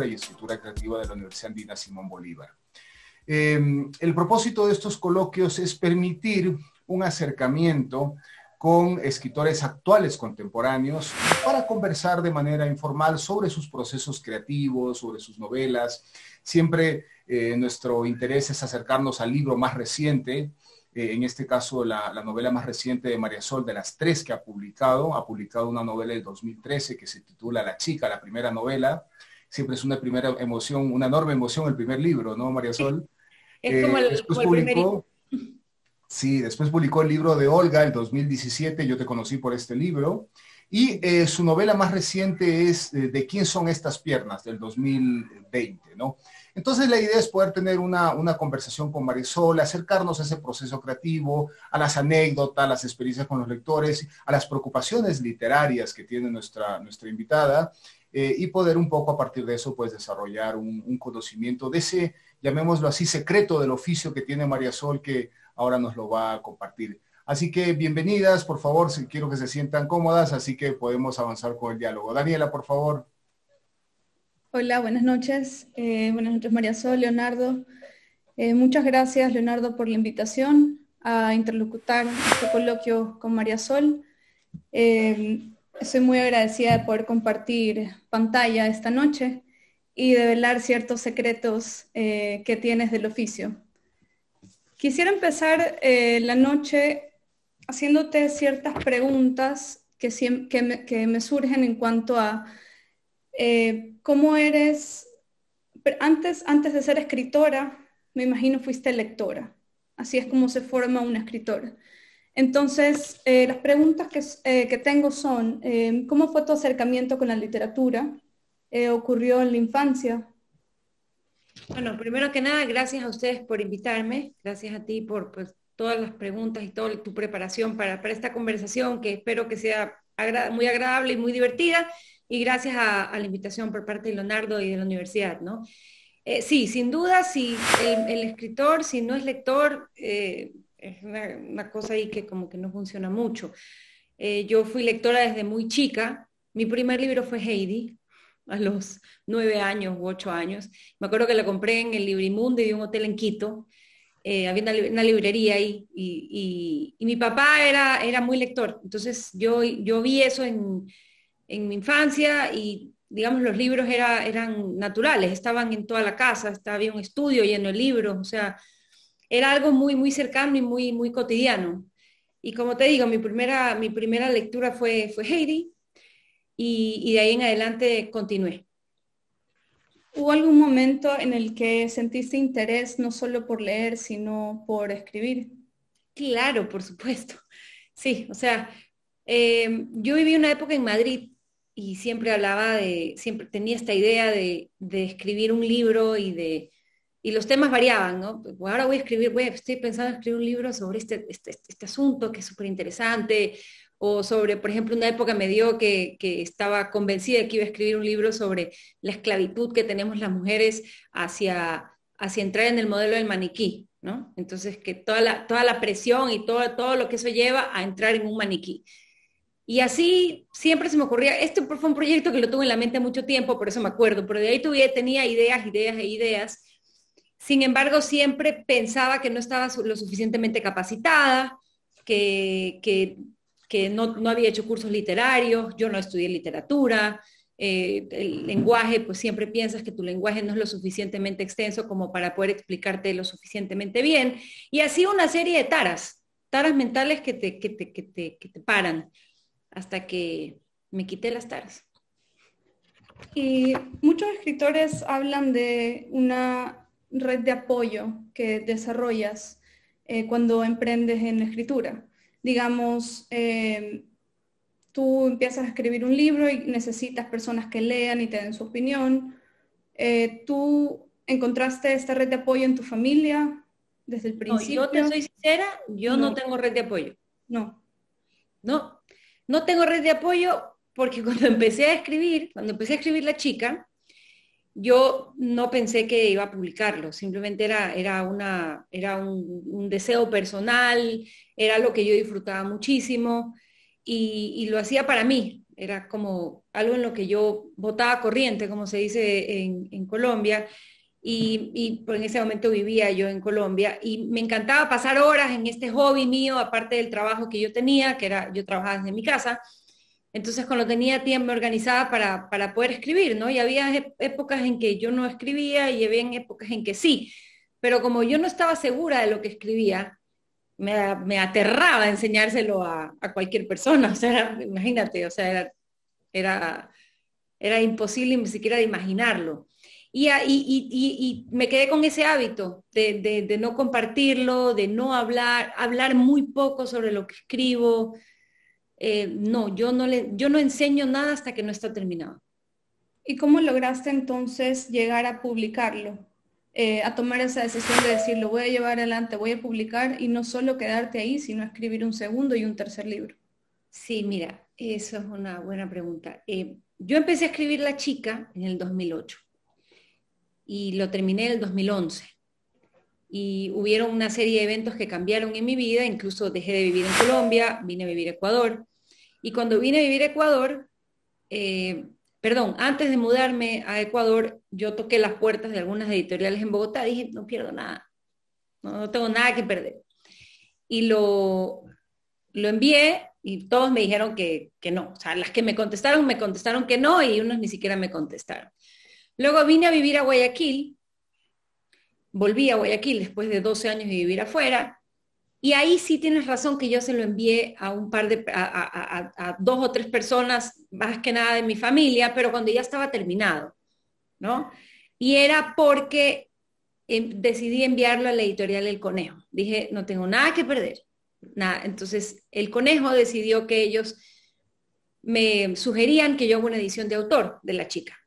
Y Escritura Creativa de la Universidad Andina Simón Bolívar. Em, el propósito de estos coloquios es permitir un acercamiento con escritores actuales contemporáneos para conversar de manera informal sobre sus procesos creativos, sobre sus novelas. Siempre eh, nuestro interés es acercarnos al libro más reciente, eh, en este caso la, novela más reciente de María Sol, de las tres que ha publicado, ha publicado una novela del 2013 que se titula La chica, la primera novela. Siempre es una primera emoción, una enorme emoción el primer libro, ¿no, María Sol? Es como el, después publicó, Sí, después publicó el libro de Olga, el 2017, yo te conocí por este libro. Y eh, su novela más reciente es De quién son estas piernas, del 2020, ¿no? Entonces la idea es poder tener una, conversación con Marisol, acercarnos a ese proceso creativo, a las anécdotas, a las experiencias con los lectores, a las preocupaciones literarias que tiene nuestra, nuestra invitada eh, y poder un poco a partir de eso pues desarrollar un, conocimiento de ese, llamémoslo así, secreto del oficio que tiene María Sol que ahora nos lo va a compartir. Así que bienvenidas, por favor, si quiero que se sientan cómodas, así que podemos avanzar con el diálogo. Daniela, por favor. Hola, buenas noches. Eh, buenas noches, María Sol, Leonardo. Eh, muchas gracias, Leonardo, por la invitación a interlocutar este coloquio con María Sol. Estoy muy agradecida de poder compartir pantalla esta noche y de velar ciertos secretos que tienes del oficio. Quisiera empezar la noche haciéndote ciertas preguntas que, que me surgen en cuanto a eh, ¿Cómo eres? Antes, antes de ser escritora, me imagino fuiste lectora. Así es como se forma una escritora. Entonces, eh, las preguntas que, eh, que tengo son, ¿cómo fue tu acercamiento con la literatura? ¿Ocurrió en la infancia? Bueno, primero que nada, gracias a ustedes por invitarme, gracias a ti por pues, todas las preguntas y toda tu preparación para, para esta conversación que espero que sea muy agradable y muy divertida y gracias a, la invitación por parte de Leonardo y de la universidad, ¿no? Eh, sí, sin duda, si el, escritor, si no es lector, eh, es una, cosa ahí que como que no funciona mucho. Eh, yo fui lectora desde muy chica. Mi primer libro fue Heidi, a los nueve años u ocho años. Me acuerdo que la compré en el Librimundo de un hotel en Quito. había una, librería ahí y, y, mi papá era, era muy lector. Entonces yo, yo vi eso en, en mi infancia y digamos los libros era, eran naturales, estaban en toda la casa, había un estudio lleno de libros, o sea, era algo muy, muy cercano y muy, muy cotidiano. Y como te digo, mi primera, mi primera lectura fue, fue Heidi y, y de ahí en adelante continué. ¿Hubo algún momento en el que sentiste interés no solo por leer, sino por escribir? Claro, por supuesto. Sí, o sea, eh, yo viví una época en Madrid y siempre hablaba de, siempre tenía esta idea de, escribir un libro y de, y los temas variaban, ¿no? Pues ahora voy a escribir, voy, estoy pensando en escribir un libro sobre este, este, este asunto que es súper interesante, o sobre, por ejemplo, una época me dio que, que, estaba convencida de que iba a escribir un libro sobre la esclavitud que tenemos las mujeres hacia, hacia entrar en el modelo del maniquí, ¿no? Entonces, que toda la, toda la presión y todo, todo lo que eso lleva a entrar en un maniquí. Y así siempre se me ocurría, este fue un proyecto que lo tuve en la mente mucho tiempo, por eso me acuerdo, pero de ahí tuve, tenía ideas, ideas e ideas. Sin embargo, siempre pensaba que no estaba lo suficientemente capacitada, que, que, no, no, había hecho cursos literarios, yo no estudié literatura, eh, el lenguaje, pues siempre piensas que tu lenguaje no es lo suficientemente extenso como para poder explicarte lo suficientemente bien. Y así una serie de taras, taras mentales que te, que te, que te, que te paran hasta que me quité las taras. Y muchos escritores hablan de una red de apoyo que desarrollas eh, cuando emprendes en la escritura. Digamos, eh, tú empiezas a escribir un libro y necesitas personas que lean y te den su opinión. Eh, ¿Tú encontraste esta red de apoyo en tu familia desde el principio? yo te soy sincera, yo no tengo red de apoyo. No. No, no tengo red de apoyo porque cuando empecé a escribir, cuando empecé a escribir La chica, yo no pensé que iba a publicarlo, simplemente era, era, una, era un, deseo personal, era lo que yo disfrutaba muchísimo y, lo hacía para mí. era como algo en lo que yo votaba corriente, como se dice en, Colombia, y, y en ese momento vivía yo en Colombia, y me encantaba pasar horas en este hobby mío, aparte del trabajo que yo tenía, que era, yo trabajaba desde mi casa, entonces cuando tenía tiempo organizada para, para poder escribir, ¿no? Y había épocas en que yo no escribía y había épocas en que sí, pero como yo no estaba segura de lo que escribía, me, aterraba enseñárselo a, cualquier persona, o sea, imagínate, o sea, era, era, imposible ni siquiera de imaginarlo. Y, y, me quedé con ese hábito de, no compartirlo, de no hablar, hablar muy poco sobre lo que escribo. Eh, no, yo no, le, yo no enseño nada hasta que no está terminado. ¿Y cómo lograste entonces llegar a publicarlo? Eh, a tomar esa decisión de decir, lo voy a llevar adelante, voy a publicar y no solo quedarte ahí, sino escribir un segundo y un tercer libro? Sí, mira, eso es una buena pregunta. Eh, yo empecé a escribir La chica en el 2008 y lo terminé en el 2011. Y hubieron una serie de eventos que cambiaron en mi vida, incluso dejé de vivir en Colombia, vine a vivir a Ecuador. Y cuando vine a vivir a Ecuador, eh, perdón, antes de mudarme a Ecuador, yo toqué las puertas de algunas editoriales en Bogotá, dije, no pierdo nada, no, tengo nada que perder. Y lo, lo envié y todos me dijeron que, que, no. O sea, las que me contestaron, me contestaron que no y unos ni siquiera me contestaron. Luego vine a vivir a Guayaquil, volví a Guayaquil después de 12 años de vivir afuera y ahí sí tienes razón que yo se lo envié a un par de, a, dos o tres personas, más que nada de mi familia, pero cuando ya estaba terminado, ¿no? Y era porque em, decidí enviarlo a la editorial El Conejo. Dije, no tengo nada que perder, nada. Entonces, El Conejo decidió que ellos me sugerían que yo haga una edición de autor de la chica.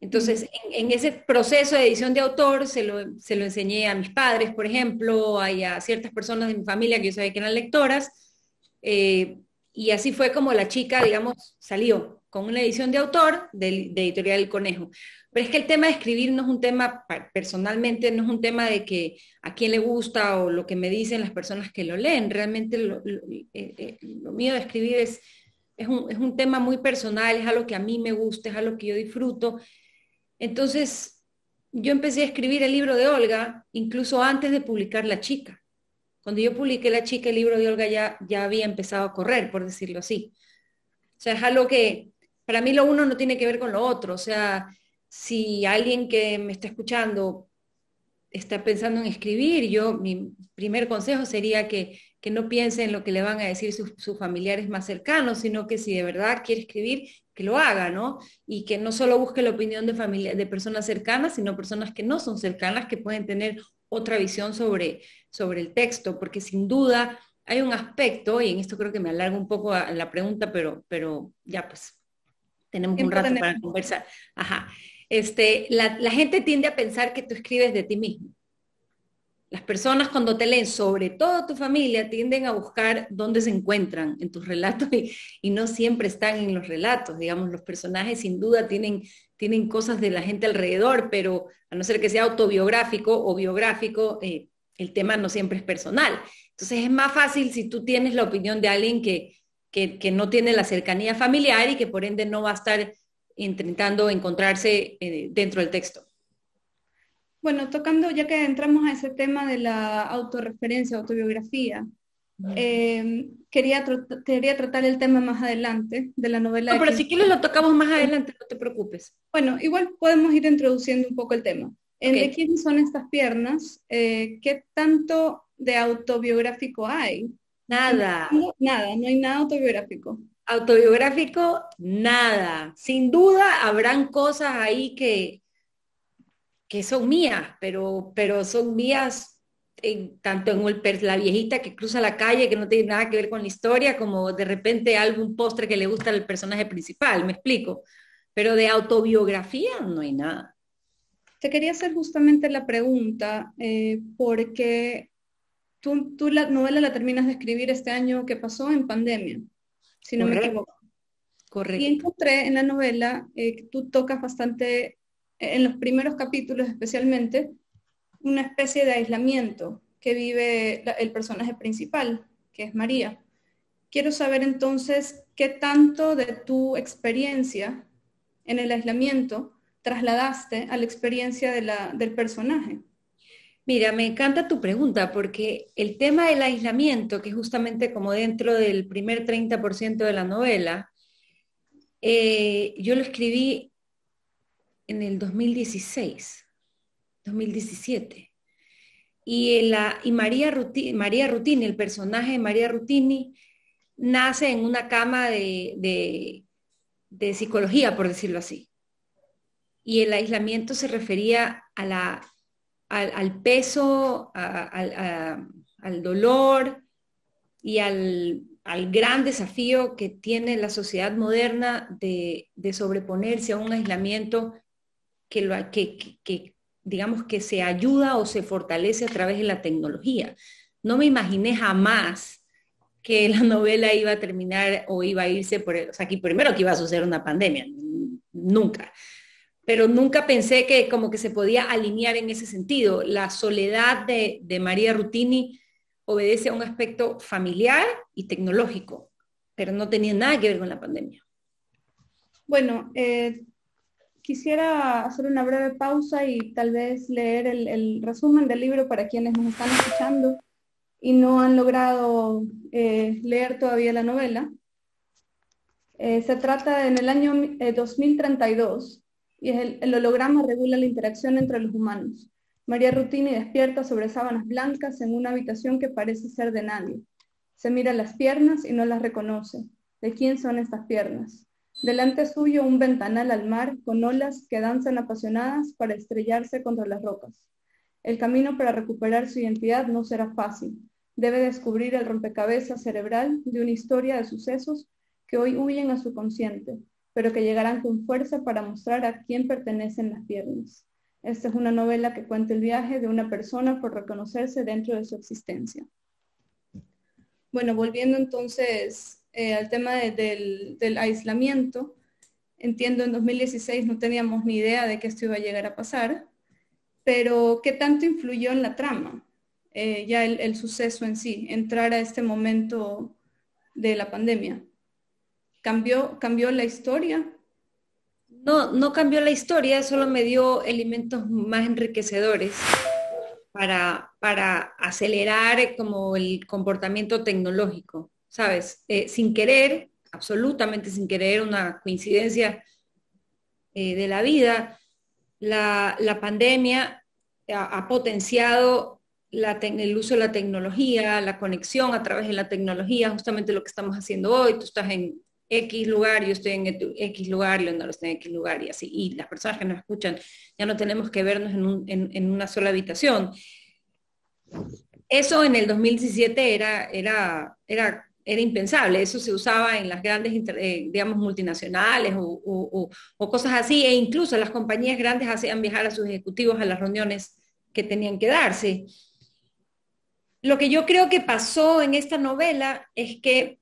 Entonces, en, ese proceso de edición de autor se lo, enseñé a mis padres, por ejemplo, a ciertas personas de mi familia que yo sabía que eran lectoras, eh, y así fue como la chica, digamos, salió con una edición de autor de, Editorial El Conejo. Pero es que el tema de escribir no es un tema, personalmente, no es un tema de que a quién le gusta o lo que me dicen las personas que lo leen. Realmente lo, eh, eh, mío de escribir es, es, un, es un tema muy personal, es algo que a mí me gusta, es algo que yo disfruto entonces, yo empecé a escribir el libro de Olga incluso antes de publicar La chica. Cuando yo publiqué La chica, el libro de Olga ya, ya había empezado a correr, por decirlo así. O sea, es algo que para mí lo uno no tiene que ver con lo otro. O sea, si alguien que me está escuchando está pensando en escribir, yo mi primer consejo sería que, no piense en lo que le van a decir sus, sus, familiares más cercanos, sino que si de verdad quiere escribir, que lo haga, ¿no? Y que no solo busque la opinión de, familia, de personas cercanas, sino personas que no son cercanas, que pueden tener otra visión sobre, sobre el texto, porque sin duda hay un aspecto, y en esto creo que me alargo un poco a, la pregunta, pero, pero ya pues tenemos un rato para conversar. Ajá. Este, la, la gente tiende a pensar que tú escribes de ti mismo. Las personas cuando te leen, sobre todo tu familia, tienden a buscar dónde se encuentran en tus relatos y, no siempre están en los relatos. Digamos, los personajes sin duda tienen, tienen cosas de la gente alrededor, pero a no ser que sea autobiográfico o biográfico, eh, el tema no siempre es personal. Entonces es más fácil si tú tienes la opinión de alguien que, que, no tiene la cercanía familiar y que por ende no va a estar intentando encontrarse eh, dentro del texto. Bueno, tocando, ya que entramos a ese tema de la autorreferencia, autobiografía, eh, quería, quería tratar el tema más adelante de la novela. No, pero si quieres lo tocamos más adelante, no te preocupes. Bueno, igual podemos ir introduciendo un poco el tema. ¿En ¿De quiénes son estas piernas? Eh, ¿Qué tanto de autobiográfico hay? Nada. nada, no hay nada autobiográfico. Autobiográfico, nada. Sin duda habrán cosas ahí que, que son mías, pero, pero son mías tanto en el, la viejita que cruza la calle, que no tiene nada que ver con la historia, como de repente algún postre que le gusta al personaje principal, me explico. Pero de autobiografía no hay nada. Te quería hacer justamente la pregunta, eh, porque tú, tú, la novela la terminas de escribir este año que pasó en pandemia, si no me equivoco. Correcto. Y encontré en la novela eh, que tú tocas bastante en los primeros capítulos especialmente, una especie de aislamiento que vive el personaje principal, que es María. Quiero saber entonces ¿qué tanto de tu experiencia en el aislamiento trasladaste a la experiencia del personaje? Mira, me encanta tu pregunta porque el tema del aislamiento, que justamente como dentro del primer 30% de la novela, eh, yo lo escribí en el 2016, 2017. Y, la, y María, Rutini, María Rutini, el personaje de María Rutini, nace en una cama de, de psicología, por decirlo así. Y el aislamiento se refería a la al, peso, al dolor y al, gran desafío que tiene la sociedad moderna de, sobreponerse a un aislamiento que, que, digamos que se ayuda o se fortalece a través de la tecnología. No me imaginé jamás que la novela iba a terminar o iba a irse por, o sea, aquí primero que iba a suceder una pandemia, nunca pero nunca pensé que como que se podía alinear en ese sentido. La soledad de, María Rutini obedece a un aspecto familiar y tecnológico, pero no tenía nada que ver con la pandemia. Bueno, eh, quisiera hacer una breve pausa y tal vez leer el, resumen del libro para quienes nos están escuchando y no han logrado eh, leer todavía la novela. Eh, se trata en el año 2032 y el, el holograma regula la interacción entre los humanos. María Rutini despierta sobre sábanas blancas en una habitación que parece ser de nadie. Se mira las piernas y no las reconoce. ¿De quién son estas piernas? Delante suyo un ventanal al mar con olas que danzan apasionadas para estrellarse contra las rocas. El camino para recuperar su identidad no será fácil. Debe descubrir el rompecabezas cerebral de una historia de sucesos que hoy huyen a su consciente, pero que llegarán con fuerza para mostrar a quién pertenecen las piernas. Esta es una novela que cuenta el viaje de una persona por reconocerse dentro de su existencia. Bueno, volviendo entonces eh, al tema del, aislamiento, entiendo en 2016 no teníamos ni idea de que esto iba a llegar a pasar, pero ¿qué tanto influyó en la trama? Eh, ya el suceso en sí, entrar a este momento de la pandemia. ¿Cambió, cambió la historia? No, no cambió la historia, solo me dio elementos más enriquecedores para, para acelerar como el comportamiento tecnológico, ¿sabes? Eh, sin querer, absolutamente sin querer, una coincidencia eh, de la vida, la, pandemia ha, potenciado el uso de la tecnología, la conexión a través de la tecnología, justamente lo que estamos haciendo hoy. Tú estás en, X lugar, yo estoy en X lugar, Leonardo está en X lugar y así. Y las personas que nos escuchan, ya no tenemos que vernos en, una sola habitación. Eso en el 2017 era, era, era, era impensable, eso se usaba en las grandes, eh, digamos, multinacionales o, cosas así, e incluso las compañías grandes hacían viajar a sus ejecutivos a las reuniones que tenían que darse. Lo que yo creo que pasó en esta novela es que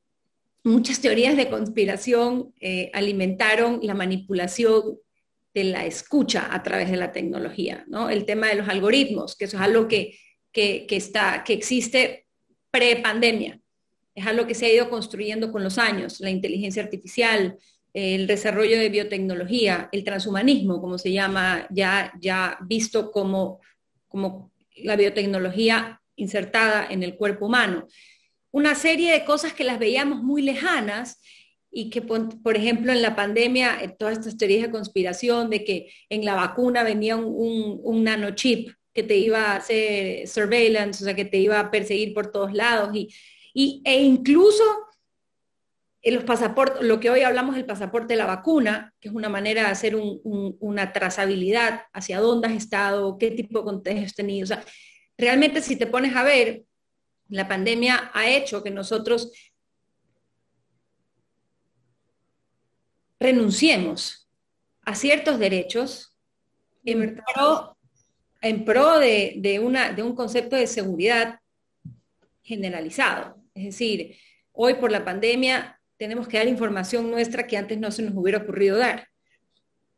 muchas teorías de conspiración eh, alimentaron la manipulación de la escucha a través de la tecnología, ¿no? El tema de los algoritmos, que eso es algo que, que, está, que existe pre-pandemia, es algo que se ha ido construyendo con los años, la inteligencia artificial, el desarrollo de biotecnología, el transhumanismo, como se llama, ya, ya visto como, como la biotecnología insertada en el cuerpo humano. Una serie de cosas que las veíamos muy lejanas y que, por ejemplo, en la pandemia, todas estas teorías de conspiración de que en la vacuna venía un, un, nanochip que te iba a hacer surveillance, o sea, que te iba a perseguir por todos lados, y, y e incluso en los pasaportes, lo que hoy hablamos del pasaporte de la vacuna, que es una manera de hacer una trazabilidad hacia dónde has estado, qué tipo de contexto has tenido. O sea, realmente si te pones a ver, la pandemia ha hecho que nosotros renunciemos a ciertos derechos en pro, de, una, de un concepto de seguridad generalizado. Es decir, hoy por la pandemia tenemos que dar información nuestra que antes no se nos hubiera ocurrido dar.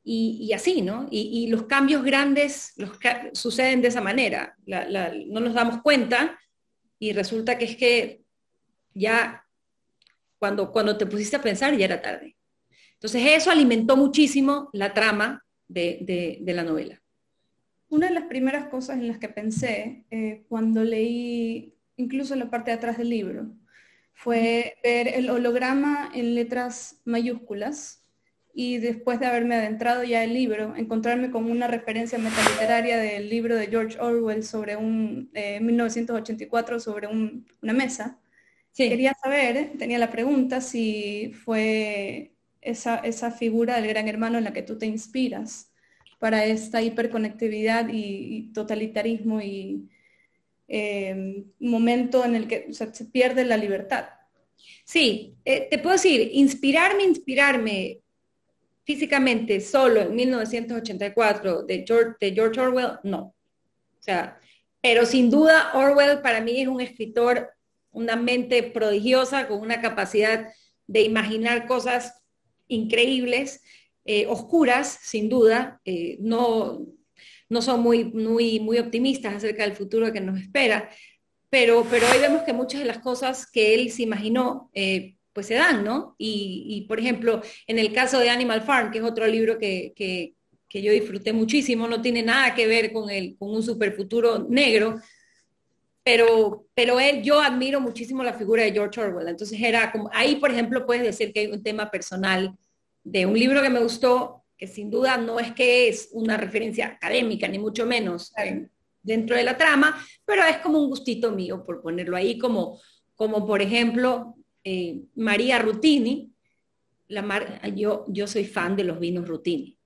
Y, así, ¿no? Y, los cambios grandes los suceden de esa manera. no nos damos cuenta y resulta que es que ya cuando, cuando te pusiste a pensar ya era tarde. Entonces eso alimentó muchísimo la trama de, la novela. Una de las primeras cosas en las que pensé eh, cuando leí incluso la parte de atrás del libro fue ver el holograma en letras mayúsculas y después de haberme adentrado ya el libro, encontrarme con una referencia metaliteraria del libro de George Orwell sobre un 1984 eh, sobre una mesa. Quería saber, tenía la pregunta si fue esa, esa figura del gran hermano en la que tú te inspiras para esta hiperconectividad y, totalitarismo y eh, momento en el que se pierde la libertad. Sí, eh, te puedo decir, inspirarme, inspirarme físicamente solo en 1984 de George, de George Orwell, no. O sea, pero sin duda Orwell para mí es un escritor, una mente prodigiosa con una capacidad de imaginar cosas increíbles, eh, oscuras, sin duda, eh, no, no son muy, muy, muy optimistas acerca del futuro que nos espera, pero, pero hoy vemos que muchas de las cosas que él se imaginó, eh, pues se dan, ¿no? Y, por ejemplo, en el caso de Animal Farm, que es otro libro que, que, yo disfruté muchísimo, no tiene nada que ver con, el, con un superfuturo negro, pero, pero él, yo admiro muchísimo la figura de George Orwell. Entonces era como, ahí por ejemplo puedes decir que hay un tema personal de un libro que me gustó, que sin duda no es que es una referencia académica, ni mucho menos dentro de la trama, pero es como un gustito mío por ponerlo ahí, como, como por ejemplo eh, María Rutini. La yo, yo soy fan de los vinos Rutini.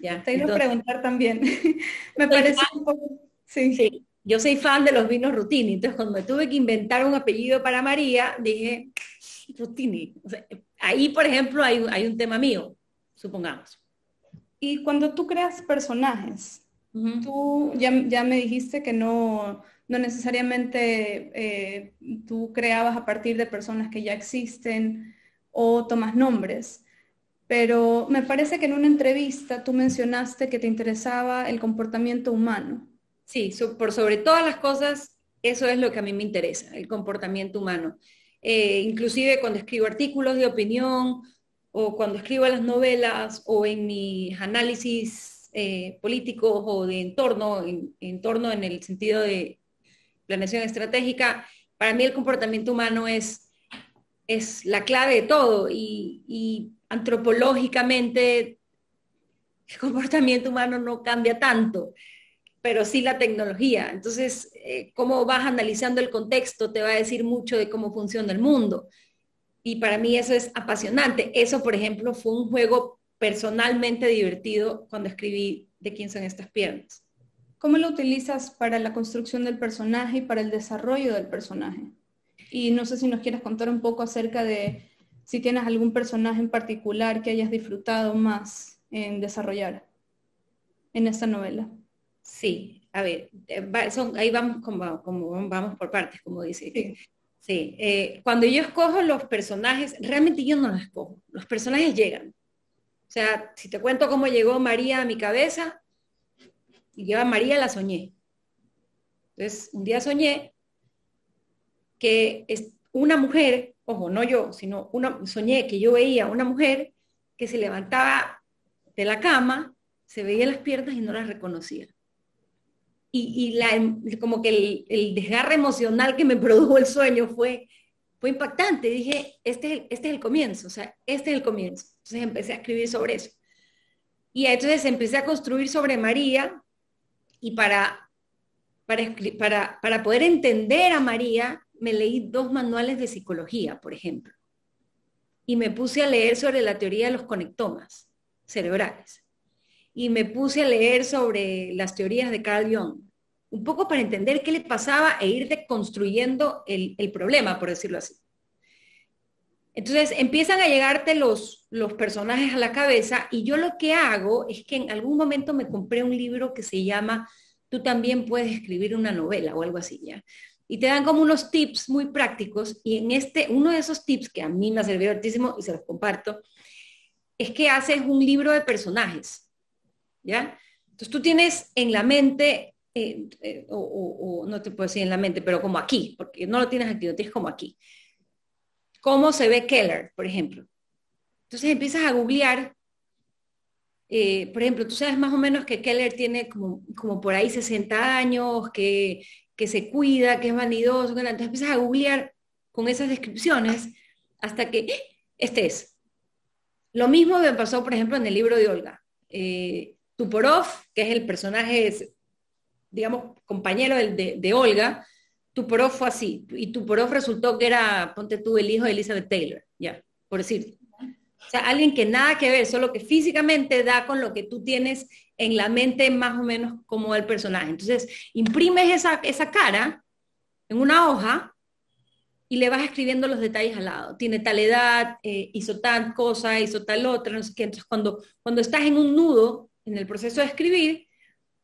¿ya? Te iba a preguntar también. me parece un poco... sí yo soy fan de los vinos Rutini, entonces cuando me tuve que inventar un apellido para María, dije, Rutini. ahí, por ejemplo, hay, hay, un tema mío, supongamos. Y cuando tú creas personajes, tú ya, ya, me dijiste que no, no necesariamente eh, tú creabas a partir de personas que ya existen o tomas nombres, pero me parece que en una entrevista tú mencionaste que te interesaba el comportamiento humano. Sí, por sobre todas las cosas, eso es lo que a mí me interesa, el comportamiento humano. Eh, inclusive cuando escribo artículos de opinión o cuando escribo las novelas o en mis análisis eh, políticos o de entorno, en, entorno en el sentido de planeación estratégica, para mí el comportamiento humano es, es la clave de todo y, antropológicamente el comportamiento humano no cambia tanto pero sí la tecnología. Entonces, eh, cómo vas analizando el contexto te va a decir mucho de cómo funciona el mundo. Y para mí eso es apasionante. Eso, por ejemplo, fue un juego personalmente divertido cuando escribí de quién son estas piernas. ¿Cómo lo utilizas para la construcción del personaje y para el desarrollo del personaje? Y no sé si nos quieres contar un poco acerca de si tienes algún personaje en particular que hayas disfrutado más en desarrollar en esta novela. Sí, a ver, eh, ahí vamos como, como, vamos por partes, como dice. Sí, eh, cuando yo escojo los personajes, realmente yo no los escojo, los personajes llegan. O sea, si te cuento cómo llegó María a mi cabeza, y yo a María la soñé. Entonces, un día soñé que es una mujer, ojo, no yo, sino una, soñé que yo veía una mujer que se levantaba de la cama, se veía las piernas y no las reconocía y, la, como que el, desgarre emocional que me produjo el sueño fue, fue impactante. Dije, este es, este es el comienzo, o sea, este es el comienzo. Entonces empecé a escribir sobre eso. Y entonces empecé a construir sobre María y para, para, para poder entender a María me leí dos manuales de psicología, por ejemplo. Y me puse a leer sobre la teoría de los conectomas cerebrales y me puse a leer sobre las teorías de Carl Jung, un poco para entender qué le pasaba e ir deconstruyendo el, el problema, por decirlo así. Entonces empiezan a llegarte los, los personajes a la cabeza y yo lo que hago es que en algún momento me compré un libro que se llama Tú también puedes escribir una novela o algo así, ¿ya? Y te dan como unos tips muy prácticos y en este, uno de esos tips que a mí me ha servido muchísimo y se los comparto, es que haces un libro de personajes. ¿Ya? Entonces tú tienes en la mente, eh, eh, o, no te puedo decir en la mente, pero como aquí, porque no lo tienes aquí, lo tienes como aquí. cómo se ve Keller, por ejemplo. Entonces empiezas a googlear, eh, por ejemplo, tú sabes más o menos que Keller tiene como, como por ahí 60 años, que, que se cuida, que es vanidoso, entonces empiezas a googlear con esas descripciones hasta que este es. Lo mismo me pasó, por ejemplo, en el libro de Olga. Tuporov, que es el personaje, digamos, compañero de, de, Olga, Tuporov fue así. Y Tuporov resultó que era, ponte tú, el hijo de Elizabeth Taylor, ya, por decir. O sea, alguien que nada que ver, solo que físicamente da con lo que tú tienes en la mente más o menos como el personaje. Entonces, imprimes esa, esa cara en una hoja y le vas escribiendo los detalles al lado. Tiene tal edad, eh, hizo tal cosa, hizo tal otra, no sé qué. Entonces, cuando, cuando estás en un nudo, en el proceso de escribir,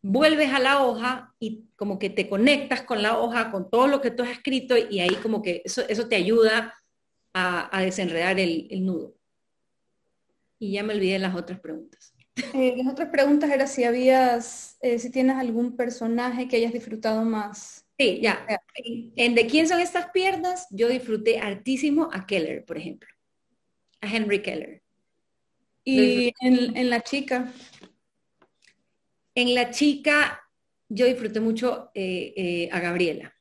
vuelves a la hoja y como que te conectas con la hoja, con todo lo que tú has escrito y ahí como que eso, eso te ayuda a, desenredar el, nudo. Y ya me olvidé las otras preguntas. Eh, las otras preguntas era si habías, eh, si tienes algún personaje que hayas disfrutado más Sí, ya. En De quién son estas piernas, yo disfruté hartísimo a Keller, por ejemplo. A Henry Keller. Y en, La chica. En La chica, yo disfruté mucho eh, eh, a Gabriela,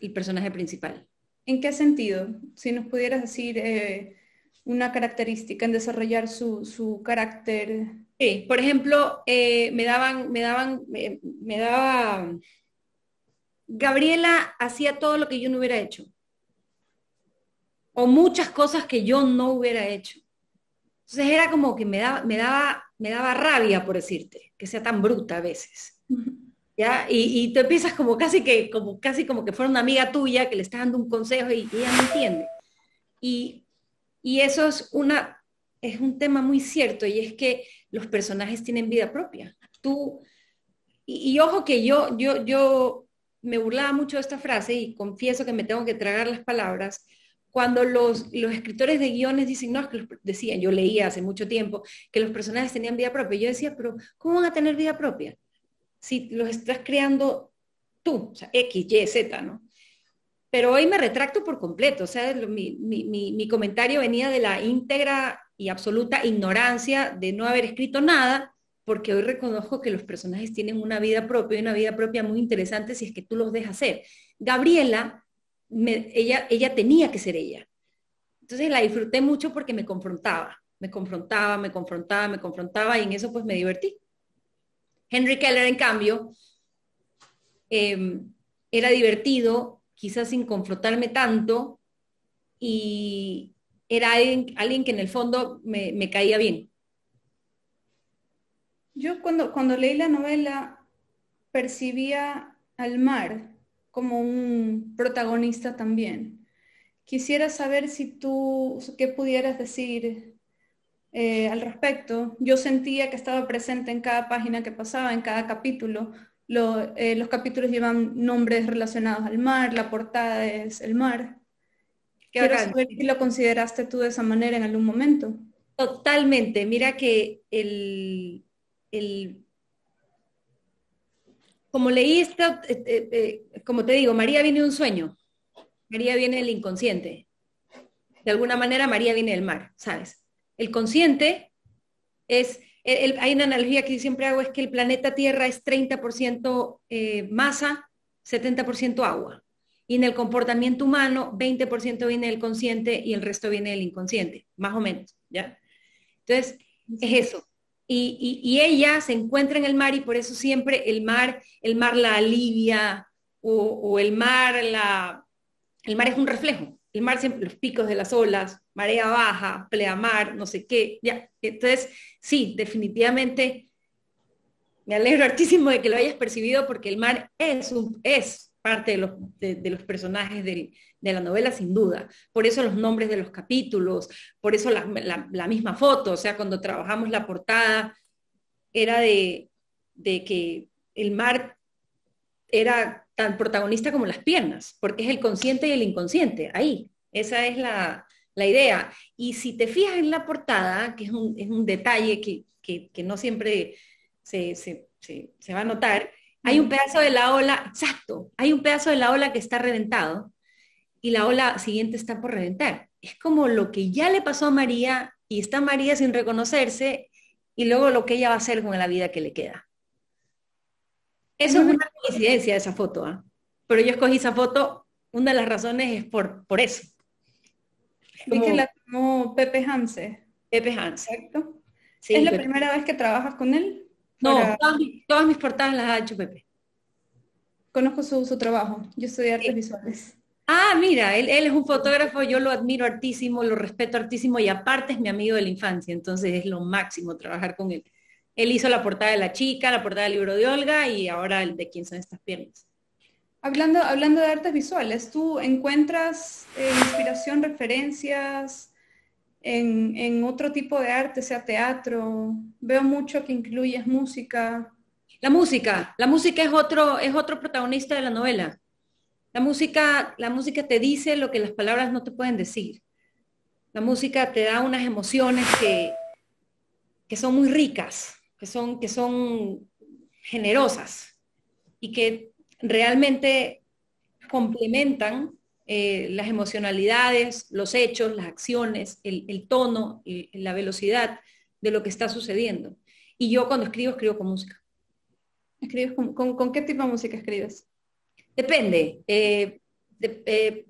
el personaje principal. ¿En qué sentido? Si nos pudieras decir eh, una característica en desarrollar su, su carácter. Por ejemplo, me daban, me daban, me daba Gabriela hacía todo lo que yo no hubiera hecho. O muchas cosas que yo no hubiera hecho. Entonces era como que me daba, me daba, me daba rabia, por decirte, que sea tan bruta a veces. ¿Ya? Y, y te empiezas como casi que, como casi como que fuera una amiga tuya que le está dando un consejo y, ella no entiende. Y, y eso es una, es un tema muy cierto, y es que los personajes tienen vida propia. Tú, y, y ojo que yo, yo, yo me burlaba mucho de esta frase y confieso que me tengo que tragar las palabras, cuando los, los escritores de guiones dicen, no, es que decían, yo leía hace mucho tiempo, que los personajes tenían vida propia. Yo decía, pero ¿cómo van a tener vida propia? Si los estás creando tú, o sea, X, Y, Z, ¿no? Pero hoy me retracto por completo, o sea, mi, mi, mi comentario venía de la íntegra y absoluta ignorancia de no haber escrito nada porque hoy reconozco que los personajes tienen una vida propia y una vida propia muy interesante si es que tú los dejas ser. Gabriela, ella, ella tenía que ser ella. Entonces la disfruté mucho porque me confrontaba, me confrontaba, me confrontaba, me confrontaba y en eso pues me divertí. Henry Keller, en cambio, em, era divertido, quizás sin confrontarme tanto, y era alguien, que en el fondo me caía bien. Yo cuando, cuando leí la novela percibía al mar como un protagonista también. Quisiera saber si tú, qué pudieras decir eh, al respecto. Yo sentía que estaba presente en cada página que pasaba, en cada capítulo. Eh, los capítulos llevan nombres relacionados al mar, la portada es el mar. Quiero saber si lo consideraste tú de esa manera en algún momento. Totalmente. Mira que el, el, como leí esto, eh, eh, eh, como te digo, María viene de un sueño, María viene del inconsciente. De alguna manera María viene del mar, ¿sabes? El consciente es, hay una analogía que siempre hago, es que el planeta Tierra es 30% masa, 70% agua. Y en el comportamiento humano, 20% viene del consciente y el resto viene del inconsciente, más o menos, ¿ya? Entonces, es eso y, ella se encuentra en el mar y por eso siempre el mar, el mar la alivia o, el mar la, el mar es un reflejo. El mar siempre, los picos de las olas, marea baja, pleamar, no sé qué, ya. Entonces, sí, definitivamente me alegro hartísimo de que lo hayas percibido porque el mar es, un, es parte de los, de, los personajes de la novela, sin duda. Por eso los nombres de los capítulos, por eso la, la, misma foto, o sea, cuando trabajamos la portada, era de, de que el mar era tan protagonista como las piernas, porque es el consciente y el inconsciente, ahí. Esa es la, la idea. Y si te fijas en la portada, que es un, es un detalle que, que, que, no siempre se, se, se, se va a notar, hay un pedazo de la ola, exacto, hay un pedazo de la ola que está reventado y la ola siguiente está por reventar. es como lo que ya le pasó a María y está María sin reconocerse y luego lo que ella va a hacer con la vida que le queda. Eso es una coincidencia esa foto, ¿ah? pero yo escogí esa foto, una de las razones es por, por eso. Como, que la tomó Pepe Hanse. Pepe Hanse. Exacto. ¿Es la primera vez que trabajas con él? No, todas, mis portadas las ha hecho Pepe. Conozco su, su trabajo. Yo estudié artes visuales. Ah, mira, él, él, es un fotógrafo, yo lo admiro hartísimo, lo respeto hartísimo y aparte es mi amigo de la infancia, entonces es lo máximo trabajar con él. Él hizo la portada de La Chica, la portada del libro de Olga y ahora el de quién son estas piernas. Hablando, hablando de artes visuales, ¿tú encuentras eh, inspiración, referencias en, otro tipo de arte, sea teatro? Veo mucho que incluyes música. La música, la música es otro, es otro protagonista de la novela. La música, la música te dice lo que las palabras no te pueden decir. La música te da unas emociones que, que son muy ricas, que son, que son generosas y que realmente complementan eh, las emocionalidades, los hechos, las acciones, el, tono, la velocidad de lo que está sucediendo. Y yo cuando escribo, escribo con música. ¿Escribes con qué tipo de música escribes? Depende. Eh, eh,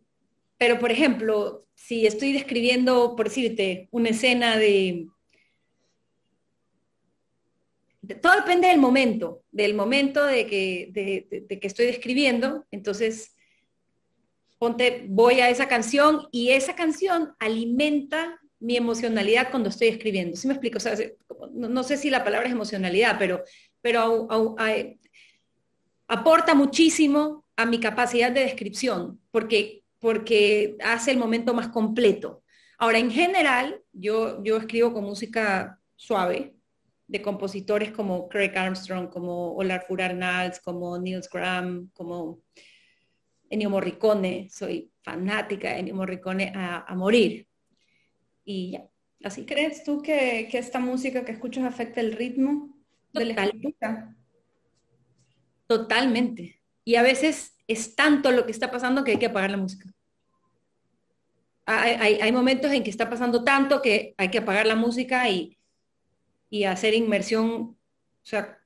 pero, por ejemplo, si estoy describiendo, por decirte, una escena de... todo depende del momento, del momento de que, que estoy describiendo. Entonces, ponte, voy a esa canción y esa canción alimenta mi emocionalidad cuando estoy escribiendo. ¿Sí me explico? no, sé si la palabra es emocionalidad, pero, aporta muchísimo a mi capacidad de descripción, porque, hace el momento más completo. Ahora, en general, yo, yo escribo con música suave, de compositores como Craig Armstrong, como Olafur Arnalds, como Niels Graham, como Ennio Morricone. Soy fanática de Ennio Morricone a, morir. Y ya, así. ¿Crees tú que, que, esta música que escuchas afecta el ritmo de la? Totalmente. Y a veces es tanto lo que está pasando que hay que apagar la música. Hay, momentos en que está pasando tanto que hay que apagar la música y, hacer inmersión, o sea,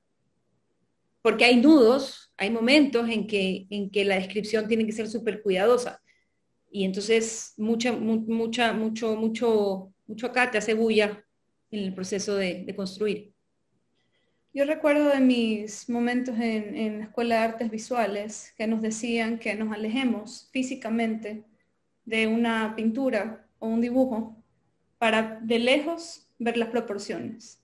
porque hay nudos, hay momentos en que, en que la descripción tiene que ser súper cuidadosa. Y entonces mucha, mucha, mucho, mucho, mucho acá te hace bulla en el proceso de construir. Yo recuerdo de mis momentos en, la Escuela de Artes Visuales que nos decían que nos alejemos físicamente de una pintura o un dibujo para de lejos ver las proporciones.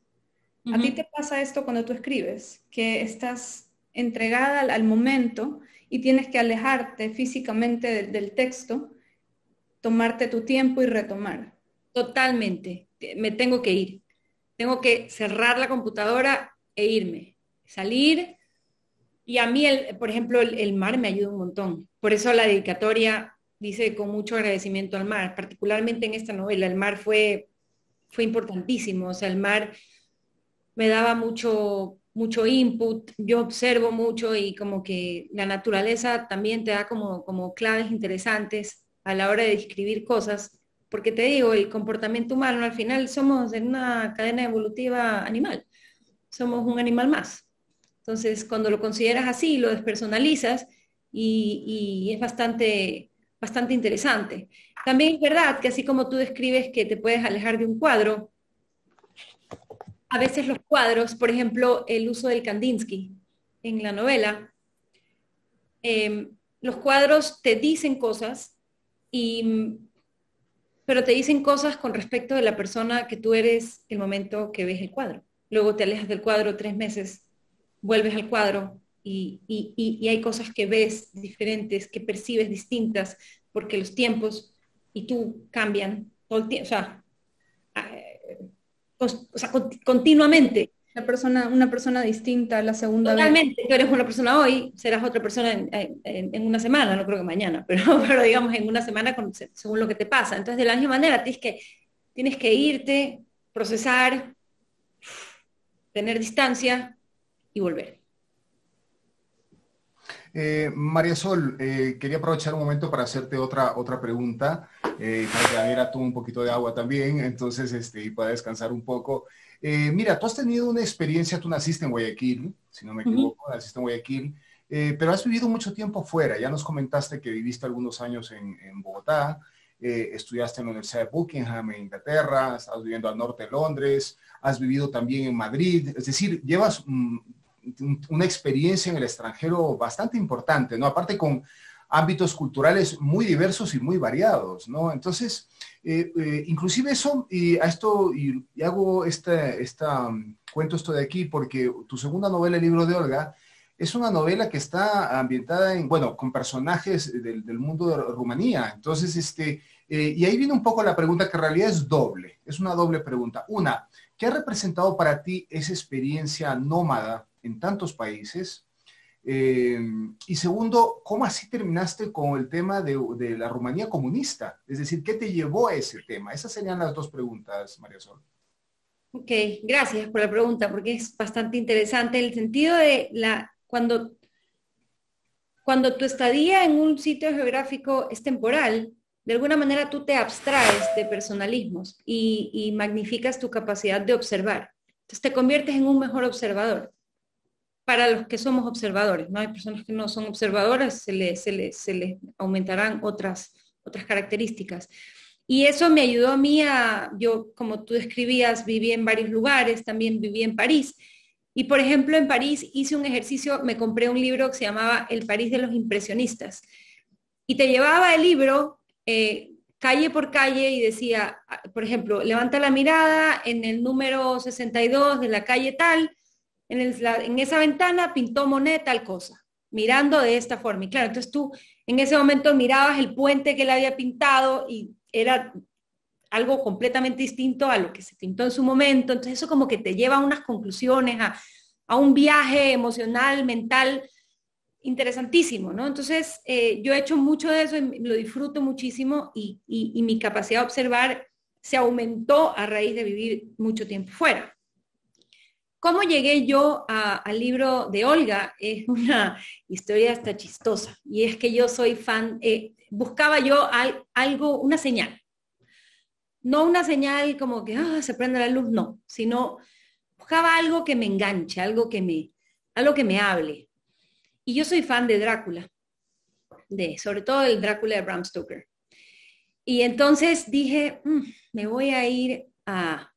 ¿A ti te pasa esto cuando tú escribes? Que estás entregada al, momento y tienes que alejarte físicamente del texto, tomarte tu tiempo y retomar. Totalmente. Me tengo que ir. Tengo que cerrar la computadora e irme, salir. Y a mí, el, por ejemplo, el, mar me ayuda un montón. Por eso la dedicatoria dice con mucho agradecimiento al mar, particularmente en esta novela. El mar fue, fue importantísimo. O sea, el mar me daba mucho, mucho input. Yo observo mucho y como que la naturaleza también te da como, como claves interesantes a la hora de describir cosas. Porque te digo, el comportamiento humano al final somos en una cadena evolutiva animal somos un animal más. Entonces, cuando lo consideras así, lo despersonalizas y, es bastante, bastante interesante. También es verdad que así como tú describes que te puedes alejar de un cuadro, a veces los cuadros, por ejemplo, el uso del Kandinsky en la novela, em, los cuadros te dicen cosas, y, pero te dicen cosas con respecto de la persona que tú eres el momento que ves el cuadro. Luego te alejas del cuadro tres meses, vuelves al cuadro y, hay cosas que ves diferentes, que percibes distintas, porque los tiempos y tú cambian todo el tiempo, continuamente. Una persona, una persona distinta la segunda Totalmente, tú eres una persona hoy, serás otra persona en, una semana, no creo que mañana, pero, pero digamos en una semana según lo que te pasa. Entonces, de la misma manera, tienes que, tienes que irte, procesar, tener distancia y volver. Eh, María Sol, eh, quería aprovechar un momento para hacerte otra, otra pregunta, eh, para que Daniela tome un poquito de agua también, entonces, este, y pueda descansar un poco. mira, tú has tenido una experiencia, tú naciste en Guayaquil, si no me equivoco, naciste en Guayaquil, pero has vivido mucho tiempo fuera, ya nos comentaste que viviste algunos años en, en Bogotá, estudiaste en la Universidad de Buckingham en Inglaterra, estás viviendo al norte de Londres, has vivido también en Madrid, es decir, llevas... Mm, una experiencia en el extranjero bastante importante, ¿no? Aparte con ámbitos culturales muy diversos y muy variados, ¿no? Entonces, eh, eh, inclusive eso, y a esto, y, hago esta, esta, cuento esto de aquí porque tu segunda novela, El libro de Olga, es una novela que está ambientada en, bueno, con personajes del, mundo de Rumanía. Entonces, este, eh, y ahí viene un poco la pregunta que en realidad es doble, es una doble pregunta. Una, ¿qué ha representado para ti esa experiencia nómada en tantos países? Eh, y segundo, ¿cómo así terminaste con el tema de, la Rumanía comunista? Es decir, ¿qué te llevó a ese tema? Esas serían las dos preguntas, María Sol. Ok, gracias por la pregunta, porque es bastante interesante el sentido de la, cuando, cuando tu estadía en un sitio geográfico es temporal, de alguna manera tú te abstraes de personalismos y, y magnificas tu capacidad de observar. Entonces te conviertes en un mejor observador para los que somos observadores, ¿no? Hay personas que no son observadoras, se les, se aumentarán otras, otras características. Y eso me ayudó a mí a, yo como tú describías, viví en varios lugares, también viví en París. Y por ejemplo, en París hice un ejercicio, me compré un libro que se llamaba El París de los impresionistas. Y te llevaba el libro eh, calle por calle y decía, por ejemplo, levanta la mirada en el número 62 de la calle tal en, esa ventana pintó Monet tal cosa, mirando de esta forma. Y claro, entonces tú en ese momento mirabas el puente que él había pintado y era algo completamente distinto a lo que se pintó en su momento. Entonces eso como que te lleva a unas conclusiones, a, un viaje emocional, mental interesantísimo, ¿no? Entonces eh, yo he hecho mucho de eso, y lo disfruto muchísimo y mi capacidad de observar se aumentó a raíz de vivir mucho tiempo fuera. ¿Cómo llegué yo al libro de Olga? Es una historia hasta chistosa. Y es que yo soy fan, eh, buscaba yo algo, una señal. No una señal como que ah, se prende la luz, no, sino buscaba algo que me enganche, algo que me, algo que me hable. Y yo soy fan de Drácula, de, sobre todo el Drácula de Bram Stoker. Y entonces dije, mm, me voy a ir a,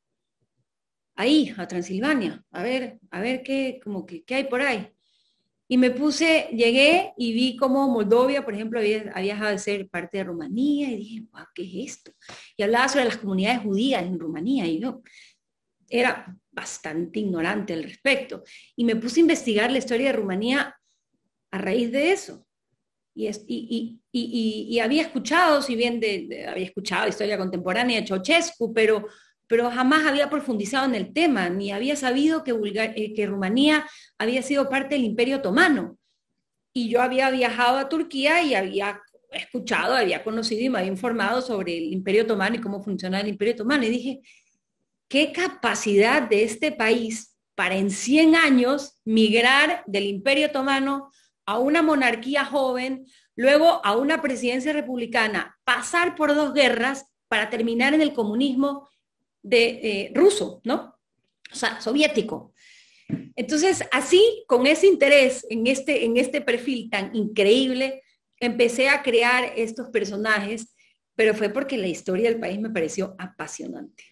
ahí, a Transilvania, a ver, a ver qué, como que, qué hay por ahí. Y me puse, llegué y vi cómo Moldovia, por ejemplo, había, había dejado de ser parte de Rumanía y dije, ¿qué es esto? Y hablaba sobre las comunidades judías en Rumanía y yo era bastante ignorante al respecto. Y me puse a investigar la historia de Rumanía a raíz de eso. Y, y, y, y había escuchado, si bien de, había escuchado historia contemporánea de Ceausescu, pero pero jamás había profundizado en el tema, ni había sabido que, eh, que Rumanía había sido parte del Imperio Otomano. Y yo había viajado a Turquía y había escuchado, había conocido y me había informado sobre el Imperio Otomano y cómo funcionaba el Imperio Otomano. Y dije, ¿qué capacidad de este país para en 100 años migrar del Imperio Otomano a una monarquía joven, luego a una presidencia republicana, pasar por dos guerras para terminar en el comunismo de eh, ruso, ¿no? O sea, soviético. Entonces, así, con ese interés en este, en este perfil tan increíble, empecé a crear estos personajes, pero fue porque la historia del país me pareció apasionante.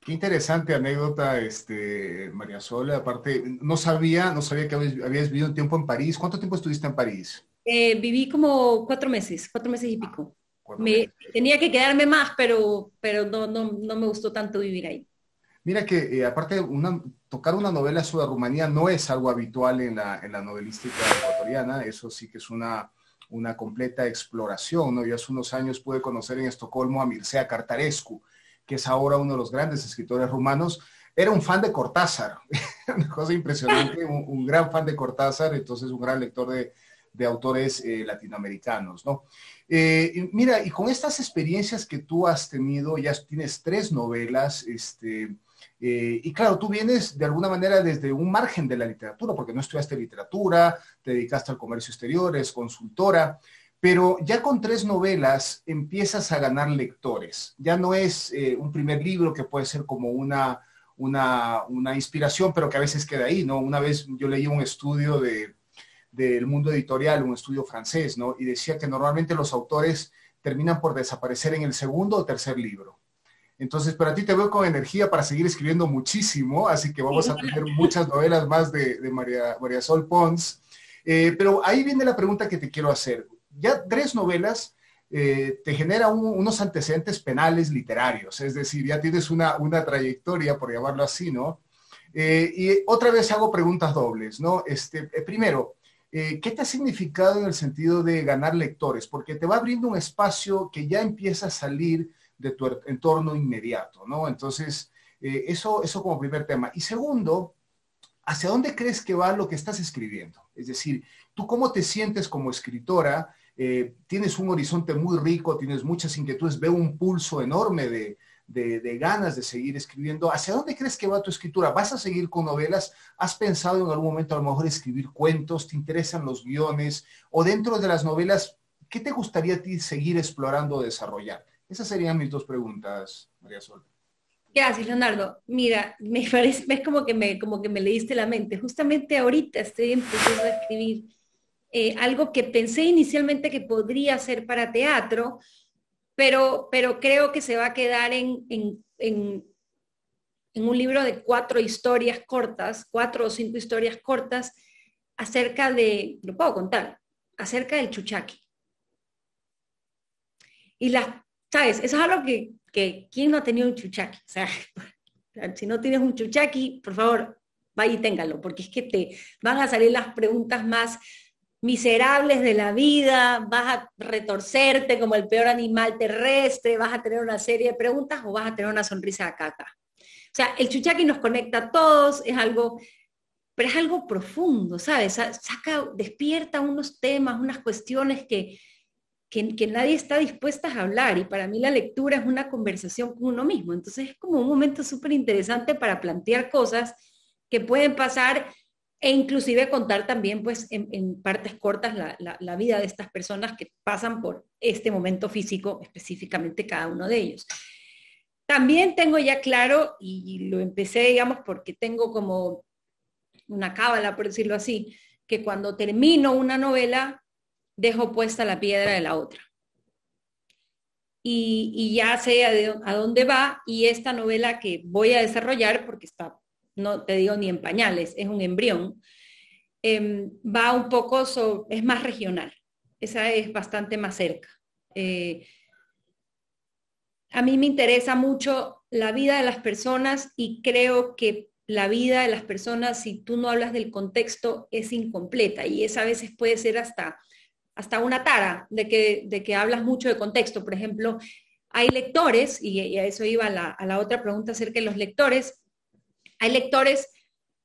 Qué interesante anécdota, este, María Sola. Aparte, no sabía, no sabía que habías, vivido un tiempo en París. ¿Cuánto tiempo estuviste en París? Eh, viví como cuatro meses, cuatro meses y pico. Me, tenía que quedarme más, pero, pero no, no, no me gustó tanto vivir ahí. Mira que eh, aparte una, tocar una novela sobre Rumanía no es algo habitual en la, en la novelística ecuatoriana, eso sí que es una, una completa exploración. ¿no? Yo hace unos años pude conocer en Estocolmo a Mircea Cartarescu, que es ahora uno de los grandes escritores rumanos. Era un fan de Cortázar, una cosa impresionante, un, un, gran fan de Cortázar, entonces un gran lector de, de autores eh, latinoamericanos, ¿no? Eh, mira, y con estas experiencias que tú has tenido, ya tienes tres novelas, este, Eh, y claro, tú vienes de alguna manera desde un margen de la literatura, porque no estudiaste literatura, te dedicaste al comercio exterior, eres consultora, pero ya con tres novelas empiezas a ganar lectores. Ya no es un primer libro que puede ser como una, una, una, inspiración, pero que a veces queda ahí, ¿no? Una vez yo leí un estudio de, del mundo editorial, un estudio francés, ¿no? Y decía que normalmente los autores terminan por desaparecer en el segundo o tercer libro. Entonces, pero a ti te veo con energía para seguir escribiendo muchísimo, así que vamos a tener muchas novelas más de, María, María, Sol Pons. Eh, pero ahí viene la pregunta que te quiero hacer. Ya tres novelas eh, te generan unos antecedentes penales literarios, es decir, ya tienes una, una trayectoria, por llamarlo así, ¿no? Eh, y otra vez hago preguntas dobles, ¿no? Este, primero, ¿qué te ha significado en el sentido de ganar lectores? Porque te va abriendo un espacio que ya empieza a salir de tu entorno inmediato, ¿no? Entonces, eh, eso, eso como primer tema. Y segundo, ¿hacia dónde crees que va lo que estás escribiendo? Es decir, ¿tú cómo te sientes como escritora? Eh, tienes un horizonte muy rico, tienes muchas inquietudes, veo un pulso enorme de, de, ganas de seguir escribiendo. ¿Hacia dónde crees que va tu escritura? ¿Vas a seguir con novelas? ¿Has pensado en algún momento a lo mejor escribir cuentos? ¿Te interesan los guiones? ¿O dentro de las novelas, qué te gustaría a ti seguir explorando o desarrollar? Esas serían mis dos preguntas, María Sol. Gracias, Leonardo. Mira, me parece, es como que me, como que me leíste la mente. Justamente ahorita estoy empezando a escribir eh, algo que pensé inicialmente que podría ser para teatro, pero, pero creo que se va a quedar en, en, en, un libro de cuatro historias cortas, cuatro o cinco historias cortas, acerca de, lo puedo contar, acerca del chuchaqui. Y las ¿Sabes? Eso es algo que, que ¿quién no ha tenido un chuchaqui? O sea, si no tienes un chuchaqui, por favor, vaya y téngalo, porque es que te van a salir las preguntas más miserables de la vida, vas a retorcerte como el peor animal terrestre, vas a tener una serie de preguntas o vas a tener una sonrisa de caca. O sea, el chuchaqui nos conecta a todos, es algo, pero es algo profundo, ¿sabes? Saca, despierta unos temas, unas cuestiones que, que, nadie está dispuesta a hablar y para mí la lectura es una conversación con uno mismo. Entonces es como un momento súper interesante para plantear cosas que pueden pasar e inclusive contar también pues en, partes cortas la, la, vida de estas personas que pasan por este momento físico, específicamente cada uno de ellos. También tengo ya claro, y lo empecé, digamos, porque tengo como una cábala, por decirlo así, que cuando termino una novela, dejo puesta la piedra de la otra. Y, ya sé a, dónde va y esta novela que voy a desarrollar, porque está, no te digo ni en pañales, es un embrión, em, va un poco, es más regional, esa es bastante más cerca. Eh, a mí me interesa mucho la vida de las personas y creo que la vida de las personas, si tú no hablas del contexto, es incompleta y esa a veces puede ser hasta hasta una tara de que, de que hablas mucho de contexto. Por ejemplo, hay lectores, y, a eso iba la, a la otra pregunta acerca de los lectores, hay lectores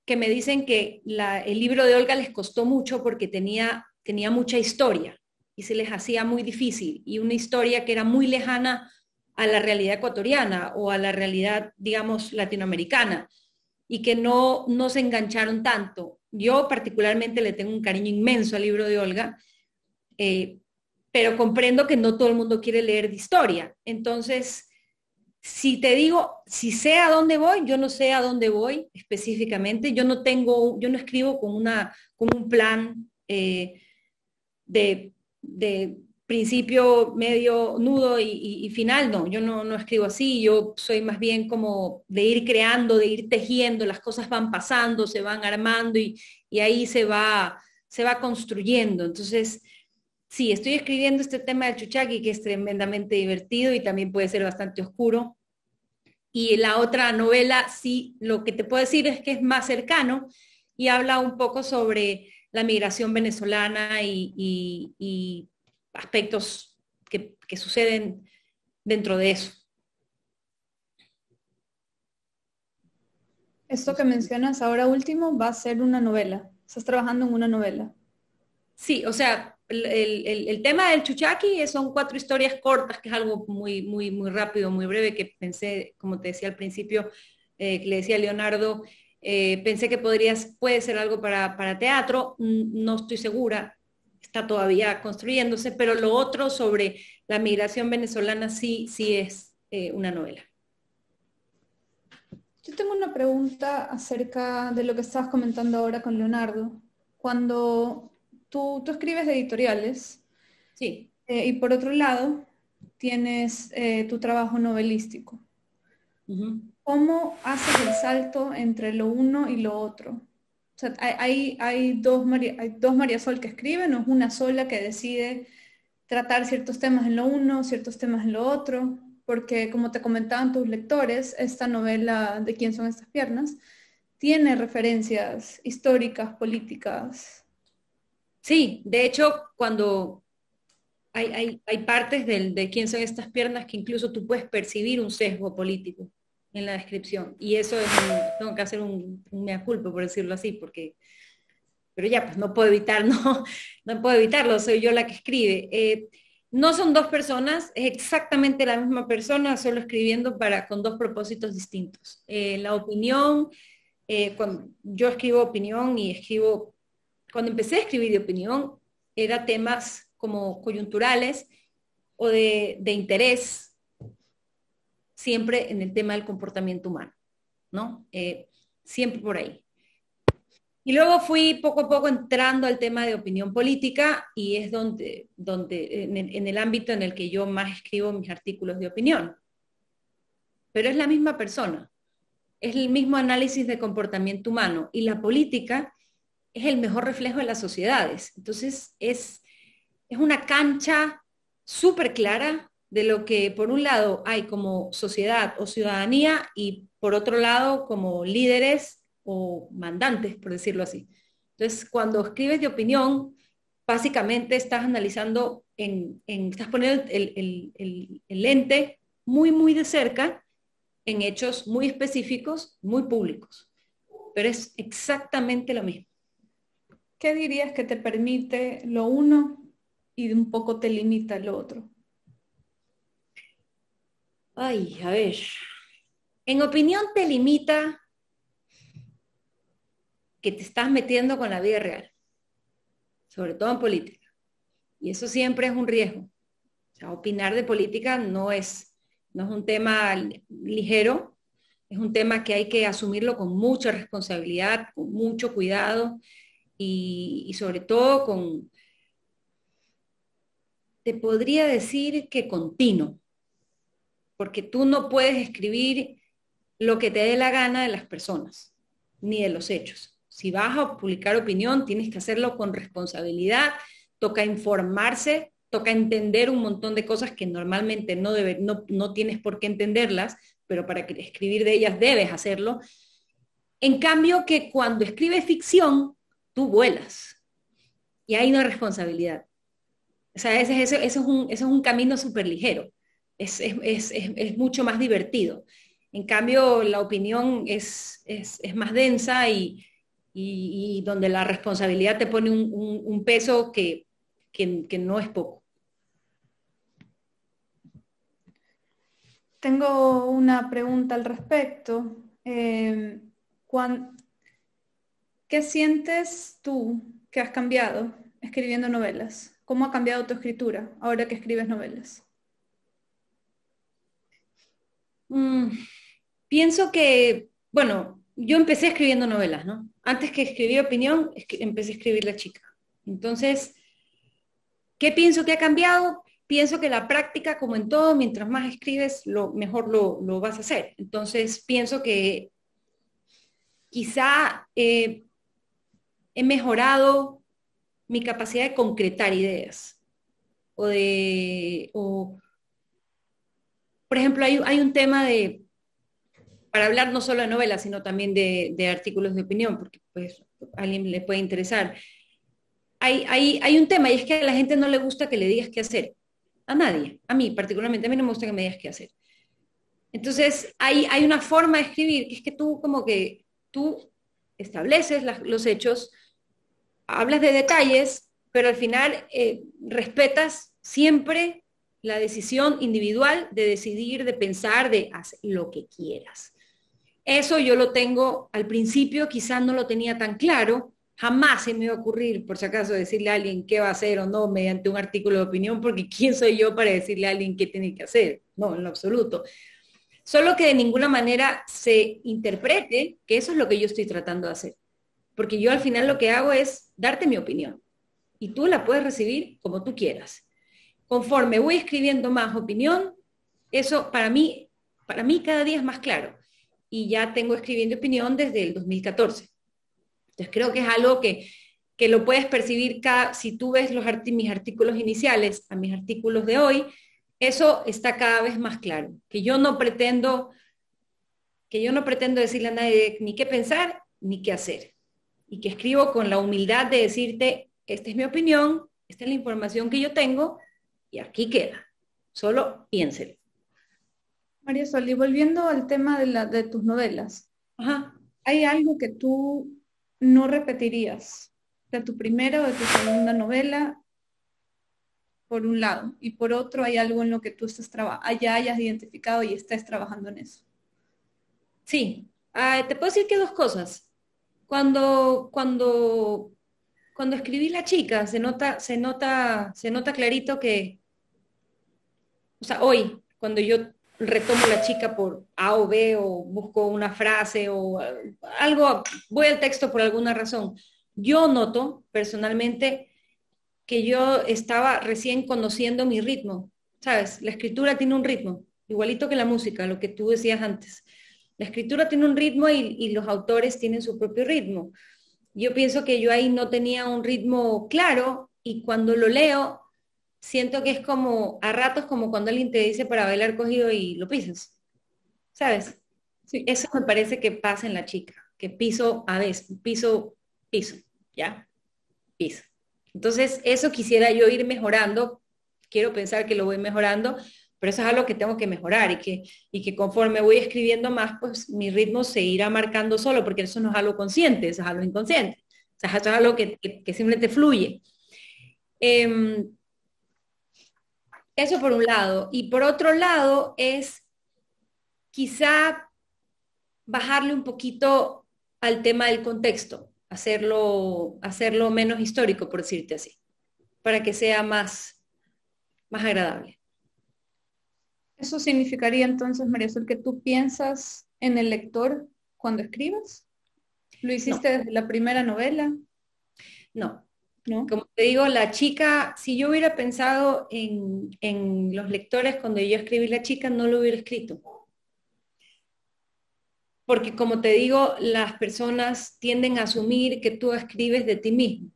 que me dicen que el libro de Olga les costó mucho porque tenía, tenía mucha historia y se les hacía muy difícil y una historia que era muy lejana a la realidad ecuatoriana o a la realidad, digamos, latinoamericana y que no, no se engancharon tanto. Yo particularmente le tengo un cariño inmenso al libro de Olga eh, pero comprendo que no todo el mundo quiere leer de historia. Entonces, si te digo, si sé a dónde voy, yo no sé a dónde voy específicamente. Yo no tengo, yo no escribo con, una, con un plan eh, de, principio, medio, nudo y, final. No, yo no, no, escribo así. Yo soy más bien como de ir creando, de ir tejiendo. Las cosas van pasando, se van armando y, y ahí se va, se va construyendo. Entonces, sí, estoy escribiendo este tema del chuchaqui que es tremendamente divertido y también puede ser bastante oscuro. Y la otra novela, sí, lo que te puedo decir es que es más cercano y habla un poco sobre la migración venezolana y, aspectos que, que suceden dentro de eso. Esto que mencionas ahora último va a ser una novela. Estás trabajando en una novela. Sí, o sea, el, tema del chuchaqui son cuatro historias cortas, que es algo muy, muy, muy rápido, muy breve, que pensé, como te decía al principio, que le decía Leonardo, pensé que podrías, puede ser algo para, para teatro, no estoy segura, está todavía construyéndose, pero lo otro sobre la migración venezolana sí, sí es eh, una novela. Yo tengo una pregunta acerca de lo que estabas comentando ahora con Leonardo. Cuando tú, tú escribes editoriales, sí. Eh, y por otro lado, tienes eh, tu trabajo novelístico. ¿Cómo haces el salto entre lo uno y lo otro? hay, hay, dos María, hay dos María Sol que escriben, no es una sola que decide tratar ciertos temas en lo uno, ciertos temas en lo otro, porque como te comentaban tus lectores, esta novela de quién son estas piernas tiene referencias históricas, políticas. Sí, de hecho, cuando hay, hay, partes de quién son estas piernas que incluso tú puedes percibir un sesgo político en la descripción. Y eso es, tengo que hacer un, mea culpa, por decirlo así, porque, pero ya, pues no puedo evitar, no, no puedo evitarlo, soy yo la que escribe. Eh, no son dos personas, es exactamente la misma persona, solo escribiendo para, con dos propósitos distintos. Eh, la opinión, eh, cuando yo escribo opinión y escribo, cuando empecé a escribir de opinión, era temas como coyunturales o de, de interés siempre en el tema del comportamiento humano, ¿no? Eh, siempre por ahí. Y luego fui poco a poco entrando al tema de opinión política y es donde, donde en, el, ámbito en el que yo más escribo mis artículos de opinión. Pero es la misma persona, es el mismo análisis de comportamiento humano y la política es el mejor reflejo de las sociedades. Entonces es, es una cancha súper clara de lo que por un lado hay como sociedad o ciudadanía y por otro lado como líderes o mandantes, por decirlo así. Entonces, cuando escribes de opinión, básicamente estás analizando, en, estás poniendo el, el, el lente muy, muy de cerca en hechos muy específicos, muy públicos. Pero es exactamente lo mismo. ¿Qué dirías que te permite lo uno y un poco te limita lo otro? Ay, a ver. En opinión te limita que te estás metiendo con la vida real, sobre todo en política. Y eso siempre es un riesgo. O sea, opinar de política no es, no es un tema ligero, es un tema que hay que asumirlo con mucha responsabilidad, con mucho cuidado y, sobre todo con, te podría decir que continuo porque tú no puedes escribir lo que te dé la gana de las personas, ni de los hechos. Si vas a publicar opinión, tienes que hacerlo con responsabilidad, toca informarse, toca entender un montón de cosas que normalmente no, debe, no, no tienes por qué entenderlas, pero para escribir de ellas debes hacerlo. En cambio, que cuando escribes ficción, tú vuelas y hay una responsabilidad. O sea, ese, ese, es, un, ese es un camino súper ligero es, mucho más divertido. En cambio, la opinión es, más densa y, donde la responsabilidad te pone un, peso que, no es poco. Tengo una pregunta al respecto. Eh, ¿Qué sientes tú que has cambiado escribiendo novelas? ¿Cómo ha cambiado tu escritura ahora que escribes novelas? Mm, pienso que, bueno, yo empecé escribiendo novelas, ¿no? Antes que escribir opinión, empecé a escribir La chica. Entonces, ¿qué pienso que ha cambiado? Pienso que la práctica, como en todo, mientras más escribes, lo mejor lo, vas a hacer. Entonces, pienso que quizá eh, he mejorado mi capacidad de concretar ideas o de, por ejemplo, hay, un tema de, para hablar no solo de novelas, sino también de, artículos de opinión, porque pues a alguien le puede interesar. Hay, hay, un tema y es que a la gente no le gusta que le digas qué hacer. A nadie, a mí particularmente, a mí no me gusta que me digas qué hacer. Entonces, hay, hay una forma de escribir, que es que tú como que tú estableces los hechos, hablas de detalles, pero al final eh, respetas siempre la decisión individual de decidir, de pensar, de hacer lo que quieras. Eso yo lo tengo al principio, quizás no lo tenía tan claro, jamás se me va a ocurrir, por si acaso, decirle a alguien qué va a hacer o no mediante un artículo de opinión, porque ¿quién soy yo para decirle a alguien qué tiene que hacer? No, en lo absoluto. Solo que de ninguna manera se interprete que eso es lo que yo estoy tratando de hacer. Porque yo al final lo que hago es darte mi opinión. Y tú la puedes recibir como tú quieras. Conforme voy escribiendo más opinión, eso para mí, para mí cada día es más claro y ya tengo escribiendo opinión desde el 2014. Entonces creo que es algo que, que lo puedes percibir cada, si tú ves los mis artículos iniciales a mis artículos de hoy, eso está cada vez más claro, que yo no pretendo que yo no pretendo decirle a nadie ni qué pensar ni qué hacer y que escribo con la humildad de decirte, esta es mi opinión, esta es la información que yo tengo y aquí queda. Solo piénselo. María Sol, y volviendo al tema de, la, de tus novelas, ¿hay algo que tú no repetirías de tu primera o de tu segunda novela, por un lado, y por otro hay algo en lo que tú estás ya hayas identificado y estés trabajando en eso? Sí, ah, te puedo decir que dos cosas. Cuando, cuando, cuando escribí La chica, se nota, se nota, se nota clarito que, o sea, hoy, cuando yo retomo la chica por A o B o busco una frase o algo, voy al texto por alguna razón. Yo noto personalmente que yo estaba recién conociendo mi ritmo, ¿sabes? La escritura tiene un ritmo, igualito que la música, lo que tú decías antes. La escritura tiene un ritmo y, y los autores tienen su propio ritmo. Yo pienso que yo ahí no tenía un ritmo claro y cuando lo leo siento que es como, a ratos como cuando alguien te dice para bailar cogido y lo pisas. ¿Sabes? Sí. Eso me parece que pasa en la chica, que piso a veces, piso, piso, ¿ya? Piso. Entonces, eso quisiera yo ir mejorando. Quiero pensar que lo voy mejorando, pero eso es algo que tengo que mejorar y que, y que conforme voy escribiendo más, pues mi ritmo se irá marcando solo, porque eso no es algo consciente, eso es algo inconsciente. O sea, eso es algo que, simplemente fluye. Eh, eso por un lado. Y por otro lado es quizá bajarle un poquito al tema del contexto, hacerlo, hacerlo menos histórico, por decirte así, para que sea más, más agradable. ¿Eso significaría entonces, María Sol, que tú piensas en el lector cuando escribes? ¿Lo hiciste desde la primera novela? No, como te digo, la chica, si yo hubiera pensado en, en, los lectores cuando yo escribí La chica, no lo hubiera escrito. Porque como te digo, las personas tienden a asumir que tú escribes de ti mismo.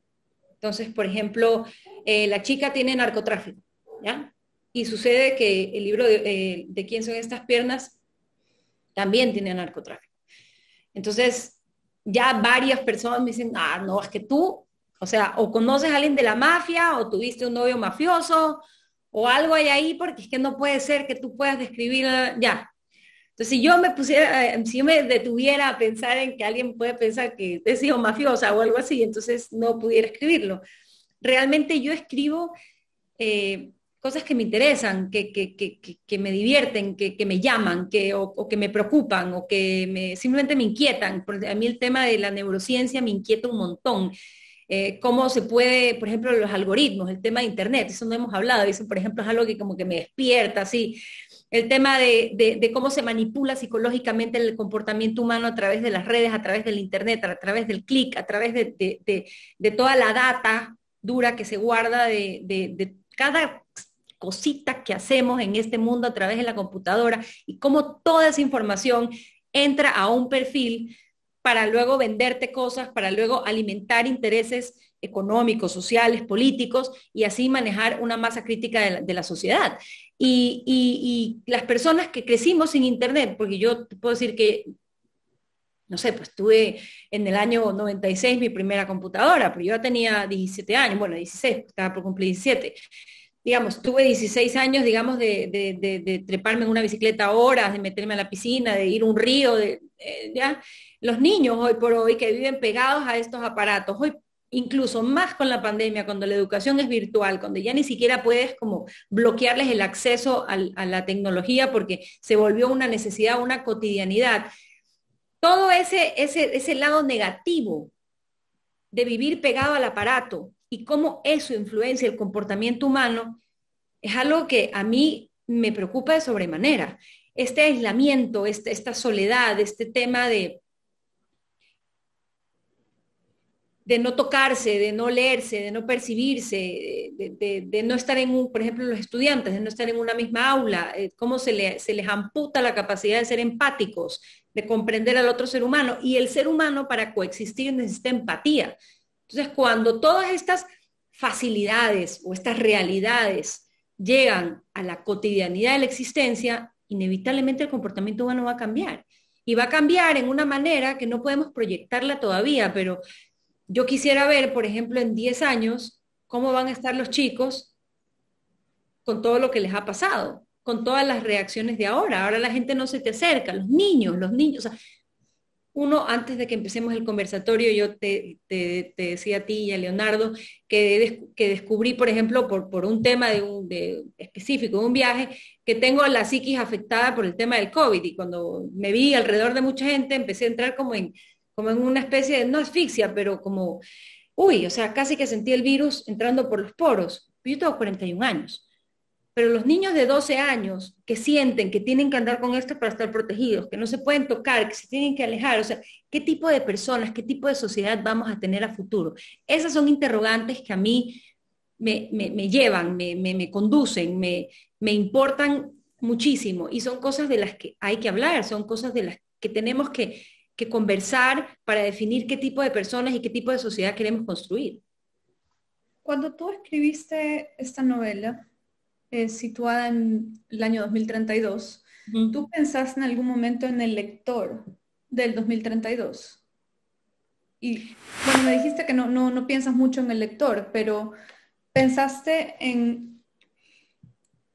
Entonces, por ejemplo, eh, la chica tiene narcotráfico, ¿ya? Y sucede que el libro de, eh, de quién son estas piernas también tiene narcotráfico. Entonces, ya varias personas me dicen, ah, no, es que tú o sea, o conoces a alguien de la mafia, o tuviste un novio mafioso, o algo hay ahí, porque es que no puede ser que tú puedas describir ya. Entonces, si yo me pusiera, eh, si yo me detuviera a pensar en que alguien puede pensar que he sido mafiosa o algo así, entonces no pudiera escribirlo. Realmente yo escribo eh, cosas que me interesan, que, que, que, que me divierten, que, me llaman, que, o, que me preocupan, o que me, simplemente me inquietan. Porque a mí el tema de la neurociencia me inquieta un montón. Eh, cómo se puede, por ejemplo, los algoritmos, el tema de Internet, eso no hemos hablado, eso por ejemplo es algo que como que me despierta, así, el tema de, cómo se manipula psicológicamente el comportamiento humano a través de las redes, a través del Internet, a través del clic, a través de, toda la data dura que se guarda de cada cosita que hacemos en este mundo a través de la computadora y cómo toda esa información entra a un perfil para luego venderte cosas, para luego alimentar intereses económicos, sociales, políticos y así manejar una masa crítica de la, sociedad. Y, las personas que crecimos sin Internet, porque yo te puedo decir que, no sé, pues tuve en el año 96 mi primera computadora, pero yo tenía 17 años, bueno, 16, estaba por cumplir 17 digamos, tuve 16 años, digamos, de, treparme en una bicicleta horas, de meterme a la piscina, de ir a un río, de, eh, ya. Los niños hoy por hoy que viven pegados a estos aparatos, hoy incluso más con la pandemia, cuando la educación es virtual, cuando ya ni siquiera puedes como bloquearles el acceso a la tecnología porque se volvió una necesidad, una cotidianidad. todo ese, ese, ese lado negativo de vivir pegado al aparato y cómo eso influencia el comportamiento humano, es algo que a mí me preocupa de sobremanera. Este aislamiento, este, esta soledad, este tema de, de no tocarse, de no leerse, de no percibirse, de, no estar en un, por ejemplo, los estudiantes, de no estar en una misma aula, eh, cómo se, se les amputa la capacidad de ser empáticos, de comprender al otro ser humano. Y el ser humano para coexistir necesita empatía. Entonces, cuando todas estas facilidades o estas realidades llegan a la cotidianidad de la existencia, inevitablemente el comportamiento humano va a cambiar. Y va a cambiar en una manera que no podemos proyectarla todavía, pero yo quisiera ver, por ejemplo, en 10 años, cómo van a estar los chicos con todo lo que les ha pasado, con todas las reacciones de ahora. Ahora la gente no se te acerca, los niños, los niños. Uno, antes de que empecemos el conversatorio, yo te, decía a ti y a Leonardo que, que descubrí, por ejemplo, por, por un tema de un, de, específico, de un viaje, que tengo la psiquis afectada por el tema del COVID. Y cuando me vi alrededor de mucha gente, empecé a entrar como en como en una especie de, no asfixia, pero como, uy, o sea, casi que sentí el virus entrando por los poros. Yo tengo 41 años. Pero los niños de 12 años que sienten que tienen que andar con esto para estar protegidos, que no se pueden tocar, que se tienen que alejar, o sea, ¿qué tipo de personas, qué tipo de sociedad vamos a tener a futuro? Esas son interrogantes que a mí me, llevan, me, conducen, me, importan muchísimo y son cosas de las que hay que hablar, son cosas de las que tenemos que que conversar para definir qué tipo de personas y qué tipo de sociedad queremos construir. Cuando tú escribiste esta novela, eh, situada en el año 2032, ¿tú pensaste en algún momento en el lector del 2032? Y bueno, me dijiste que no, no, no piensas mucho en el lector, pero pensaste en,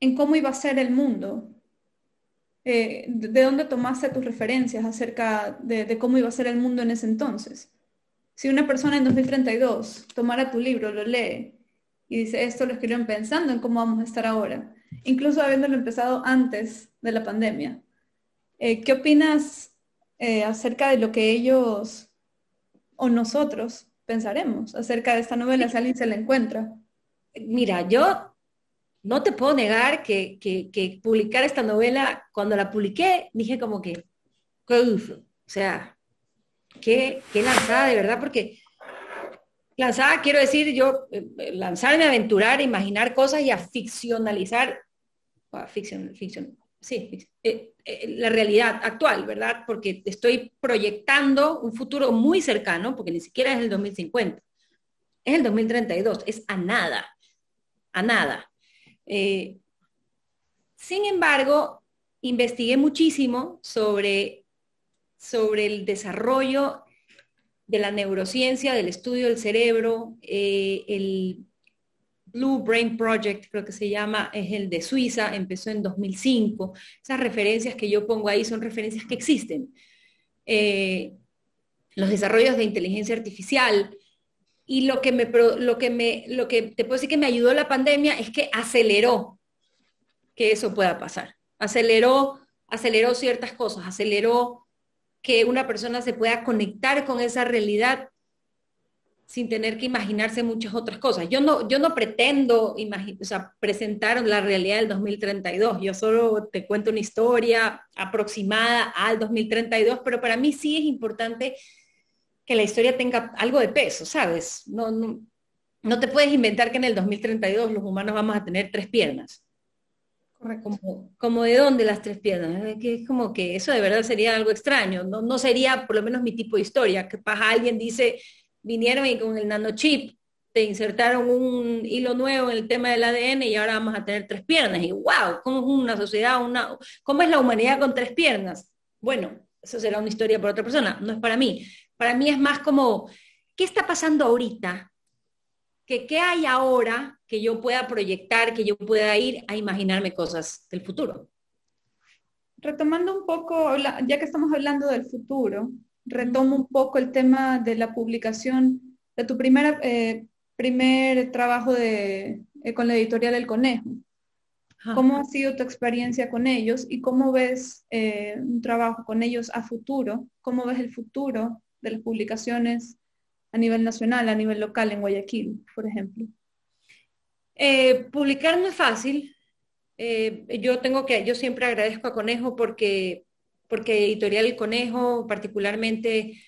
en cómo iba a ser el mundo eh, ¿de dónde tomaste tus referencias acerca de, cómo iba a ser el mundo en ese entonces? Si una persona en 2032 tomara tu libro, lo lee y dice, esto lo escribieron pensando en cómo vamos a estar ahora, incluso habiéndolo empezado antes de la pandemia. Eh, ¿Qué opinas eh, acerca de lo que ellos o nosotros pensaremos acerca de esta novela si alguien se la encuentra? Mira, yo no te puedo negar que, publicar esta novela, cuando la publiqué, dije como que, o sea, qué, lanzada de verdad, porque lanzada quiero decir yo, eh, lanzarme a aventurar, imaginar cosas y a ficcionalizar, ficción, ficción, sí, eh, eh, la realidad actual, ¿verdad? Porque estoy proyectando un futuro muy cercano, porque ni siquiera es el 2050, es el 2032, es a nada, a nada. Eh, sin embargo, investigué muchísimo sobre, sobre el desarrollo de la neurociencia, del estudio del cerebro, eh, el Blue Brain Project, creo que se llama, es el de Suiza, empezó en 2005. Esas referencias que yo pongo ahí son referencias que existen. Eh, los desarrollos de inteligencia artificial, y lo que, me, lo, que me, lo que te puedo decir que me ayudó la pandemia es que aceleró que eso pueda pasar. Aceleró, aceleró ciertas cosas, aceleró que una persona se pueda conectar con esa realidad sin tener que imaginarse muchas otras cosas. Yo no, yo no pretendo presentar la realidad del 2032, yo solo te cuento una historia aproximada al 2032, pero para mí sí es importante que la historia tenga algo de peso, ¿sabes? No, no, te puedes inventar que en el 2032 los humanos vamos a tener tres piernas. Como, como de dónde las tres piernas, que es como que eso de verdad sería algo extraño, no, no sería por lo menos mi tipo de historia, que pasa alguien dice, vinieron y con el nanochip te insertaron un hilo nuevo en el tema del ADN y ahora vamos a tener tres piernas. Y wow, ¿cómo es una sociedad, una, cómo es la humanidad con tres piernas? Bueno, eso será una historia para otra persona, no es para mí. Para mí es más como, ¿qué está pasando ahorita? ¿Qué, ¿Qué hay ahora que yo pueda proyectar, que yo pueda ir a imaginarme cosas del futuro? Retomando un poco, ya que estamos hablando del futuro, retomo un poco el tema de la publicación de tu primera, eh, primer trabajo de, eh, con la editorial El Conejo. ¿Cómo ha sido tu experiencia con ellos y cómo ves eh, un trabajo con ellos a futuro? ¿Cómo ves el futuro de las publicaciones a nivel nacional, a nivel local en Guayaquil, por ejemplo? Eh, publicar no es fácil. Eh, yo tengo que, yo siempre agradezco a Conejo porque, porque Editorial Conejo, particularmente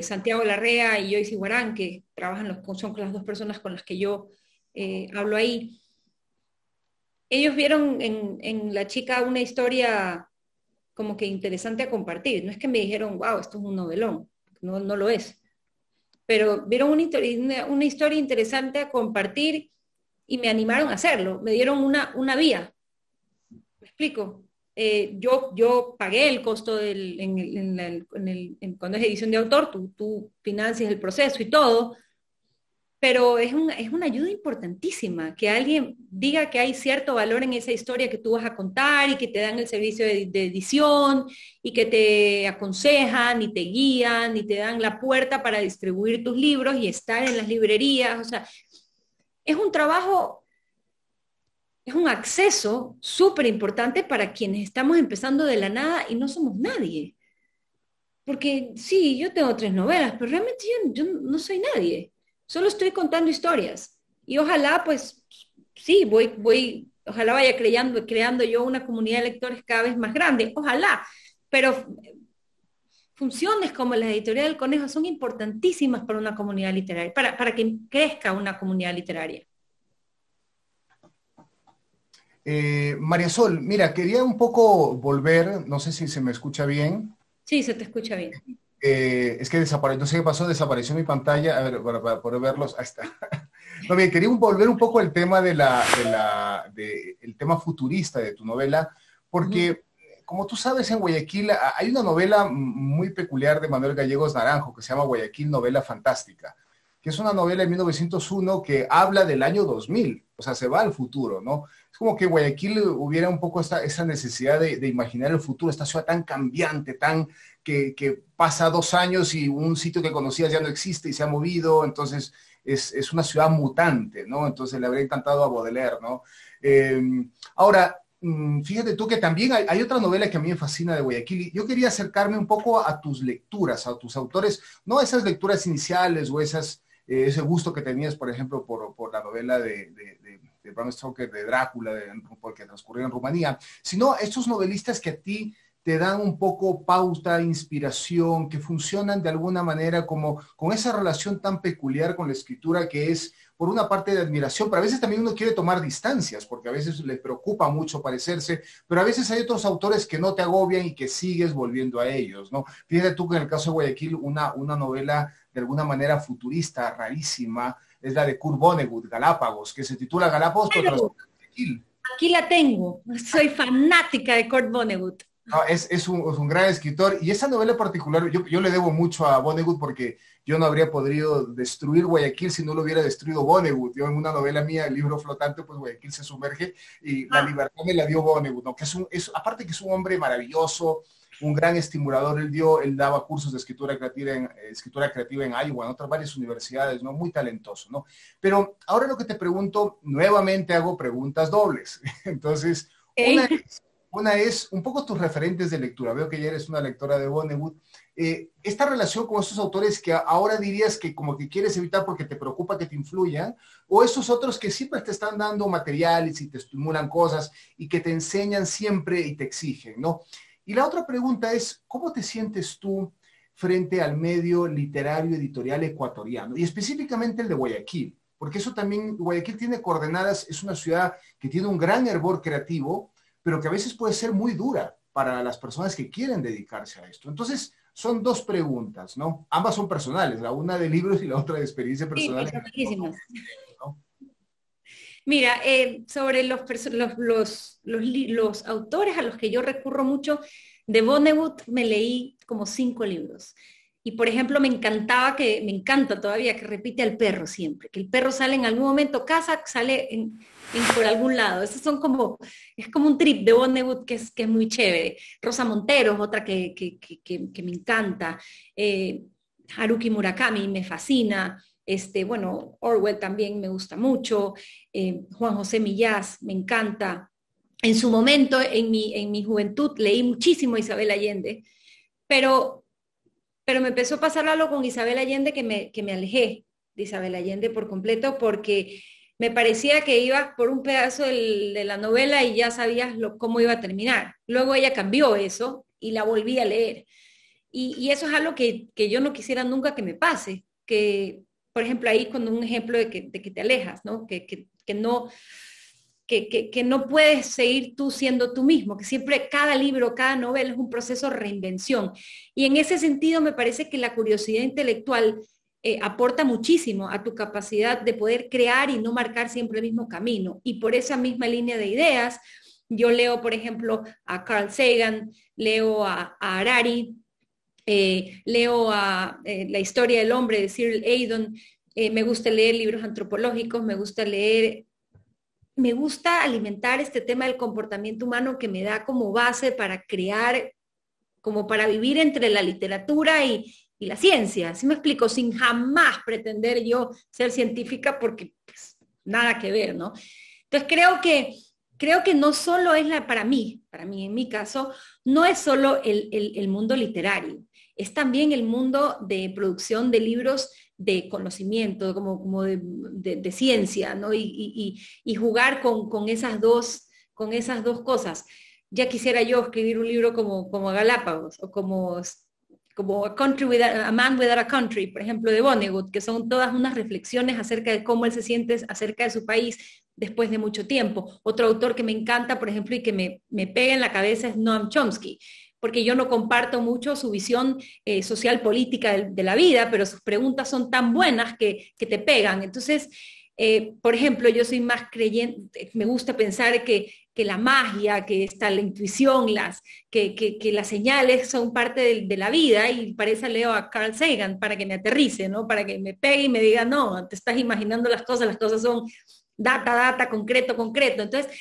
Santiago Larrea y Joyce Iguarán, que trabajan los, son las dos personas con las que yo hablo ahí, ellos vieron en, la chica una historia como que interesante a compartir. No es que me dijeron, wow, esto es un novelón, no, no lo es. Pero vieron una, una, historia interesante a compartir y me animaron a hacerlo. Me dieron una, una vía. ¿Me explico? Eh, yo, yo pagué el costo del, en, cuando es edición de autor, tú, tú financias el proceso y todo, pero es, es una ayuda importantísima que alguien diga que hay cierto valor en esa historia que tú vas a contar y que te dan el servicio de, edición y que te aconsejan y te guían y te dan la puerta para distribuir tus libros y estar en las librerías. O sea, es un trabajo, es un acceso súper importante para quienes estamos empezando de la nada y no somos nadie. Porque sí, yo tengo tres novelas, pero realmente yo no soy nadie Solo estoy contando historias. Y ojalá, pues, sí, voy, voy, ojalá vaya creando, creando yo una comunidad de lectores cada vez más grande. Ojalá. Pero funciones como la editorial del conejo son importantísimas para una comunidad literaria, para, para que crezca una comunidad literaria. Eh, María Sol, mira, quería un poco volver, no sé si se me escucha bien. Sí, se te escucha bien. Eh, es que desapareció, no sé qué pasó, desapareció mi pantalla, a ver, para, poder verlos, ahí está. no, bien, quería volver un poco al tema de la, de la de, el tema futurista de tu novela, porque como tú sabes, en Guayaquil hay una novela muy peculiar de Manuel Gallegos Naranjo que se llama Guayaquil Novela Fantástica, que es una novela de 1901 que habla del año 2000, o sea, se va al futuro, ¿no? Es como que Guayaquil hubiera un poco esta, esa necesidad de, imaginar el futuro, esta ciudad tan cambiante, tan que, pasa dos años y un sitio que conocías ya no existe y se ha movido, entonces es, una ciudad mutante, ¿no? Entonces le habría encantado a Baudelaire, ¿no? Eh, ahora, fíjate tú que también hay, otra novela que a mí me fascina de Guayaquil. Yo quería acercarme un poco a tus lecturas, a tus autores, no esas lecturas iniciales o esas, eh, ese gusto que tenías, por ejemplo, por, la novela de, de, Bram Stoker, de Drácula, porque transcurrió en Rumanía, sino estos novelistas que a ti te dan un poco pauta, inspiración, que funcionan de alguna manera como con esa relación tan peculiar con la escritura que es por una parte de admiración, pero a veces también uno quiere tomar distancias, porque a veces le preocupa mucho parecerse, pero a veces hay otros autores que no te agobian y que sigues volviendo a ellos, ¿no? Fíjate tú que en el caso de Guayaquil, una, una novela de alguna manera futurista, rarísima, es la de Kurt Vonnegut, Galápagos, que se titula Galápagos, pero Aquí la tengo, soy fanática de Kurt Vonnegut es, un, gran escritor y esa novela particular, yo, le debo mucho a Vonnegut porque yo no habría podido destruir Guayaquil si no lo hubiera destruido Vonnegut. Yo en una novela mía, el libro flotante, pues Guayaquil se sumerge y la ah. libertad me la dio Vonnegut, ¿no? que es, un, es aparte que es un hombre maravilloso, un gran estimulador, él dio, él daba cursos de escritura creativa en, eh, escritura creativa en Iowa, en otras varias universidades, ¿no? Muy talentoso, ¿no? Pero ahora lo que te pregunto, nuevamente hago preguntas dobles. Entonces, una una es un poco tus referentes de lectura. Veo que ya eres una lectora de Vonnegut. Eh, esta relación con esos autores que ahora dirías que como que quieres evitar porque te preocupa que te influyan, o esos otros que siempre te están dando materiales y te estimulan cosas y que te enseñan siempre y te exigen, ¿no? Y la otra pregunta es, ¿cómo te sientes tú frente al medio literario editorial ecuatoriano? Y específicamente el de Guayaquil, porque eso también, Guayaquil tiene coordenadas, es una ciudad que tiene un gran hervor creativo, pero que a veces puede ser muy dura para las personas que quieren dedicarse a esto. Entonces, son dos preguntas, ¿no? Ambas son personales, la una de libros y la otra de experiencia personal. Mira, eh, sobre los, los, los, autores a los que yo recurro mucho, de Vonnegut me leí como cinco libros. Y por ejemplo, me encantaba que, me encanta todavía que repite al perro siempre, que el perro sale en algún momento, casa, sale en, por algún lado. Esos son como, es como un trip de Vonnegut que es, que es muy chévere. Rosa Montero es otra que, que, me encanta. Eh, Haruki Murakami me fascina. Este, bueno, Orwell también me gusta mucho. Eh, Juan José Millás me encanta. en su momento, en mi, en mi juventud, leí muchísimo a Isabel Allende, pero, pero me empezó a pasar algo con Isabel Allende que me, que me alejé de Isabel Allende por completo porque me parecía que iba por un pedazo de la novela y ya sabías lo, cómo iba a terminar. Luego ella cambió eso y la volví a leer. Y, eso es algo que, yo no quisiera nunca que me pase, que, por ejemplo, ahí con un ejemplo de que, te alejas, ¿no? Que, que no, que, que, no puedes seguir tú siendo tú mismo, que siempre cada libro, cada novela es un proceso de reinvención. Y en ese sentido me parece que la curiosidad intelectual eh, aporta muchísimo a tu capacidad de poder crear y no marcar siempre el mismo camino. Y por esa misma línea de ideas, yo leo, por ejemplo, a Carl Sagan, leo a, Harari, eh, leo a eh, La historia del hombre de Cyril Aydon, me gusta leer libros antropológicos, me gusta leer, me gusta alimentar este tema del comportamiento humano que me da como base para crear, como para vivir entre la literatura y, y la ciencia. ¿Sí me explico? Sin jamás pretender yo ser científica porque pues, nada que ver, ¿no? Entonces creo que, creo que no solo es la, para mí, para mí en mi caso, no es solo el, mundo literario, es también el mundo de producción de libros de conocimiento, como, como de, ciencia, ¿no? Y, jugar con, esas dos, con esas dos cosas. Ya quisiera yo escribir un libro como, como Galápagos o como como a, country without, a Man Without a Country, por ejemplo, de Vonnegut, que son todas unas reflexiones acerca de cómo él se siente acerca de su país después de mucho tiempo. Otro autor que me encanta, por ejemplo, y que me, me pega en la cabeza es Noam Chomsky, porque yo no comparto mucho su visión eh, social política de, la vida, pero sus preguntas son tan buenas que, que te pegan. Entonces, eh, por ejemplo, yo soy más creyente, me gusta pensar que que la magia, que está la intuición, las, que, que, las señales son parte de, la vida y parece leo a Carl Sagan para que me aterrice, ¿no? Para que me pegue y me diga, no, te estás imaginando las cosas, las cosas son data, data, concreto, concreto. Entonces,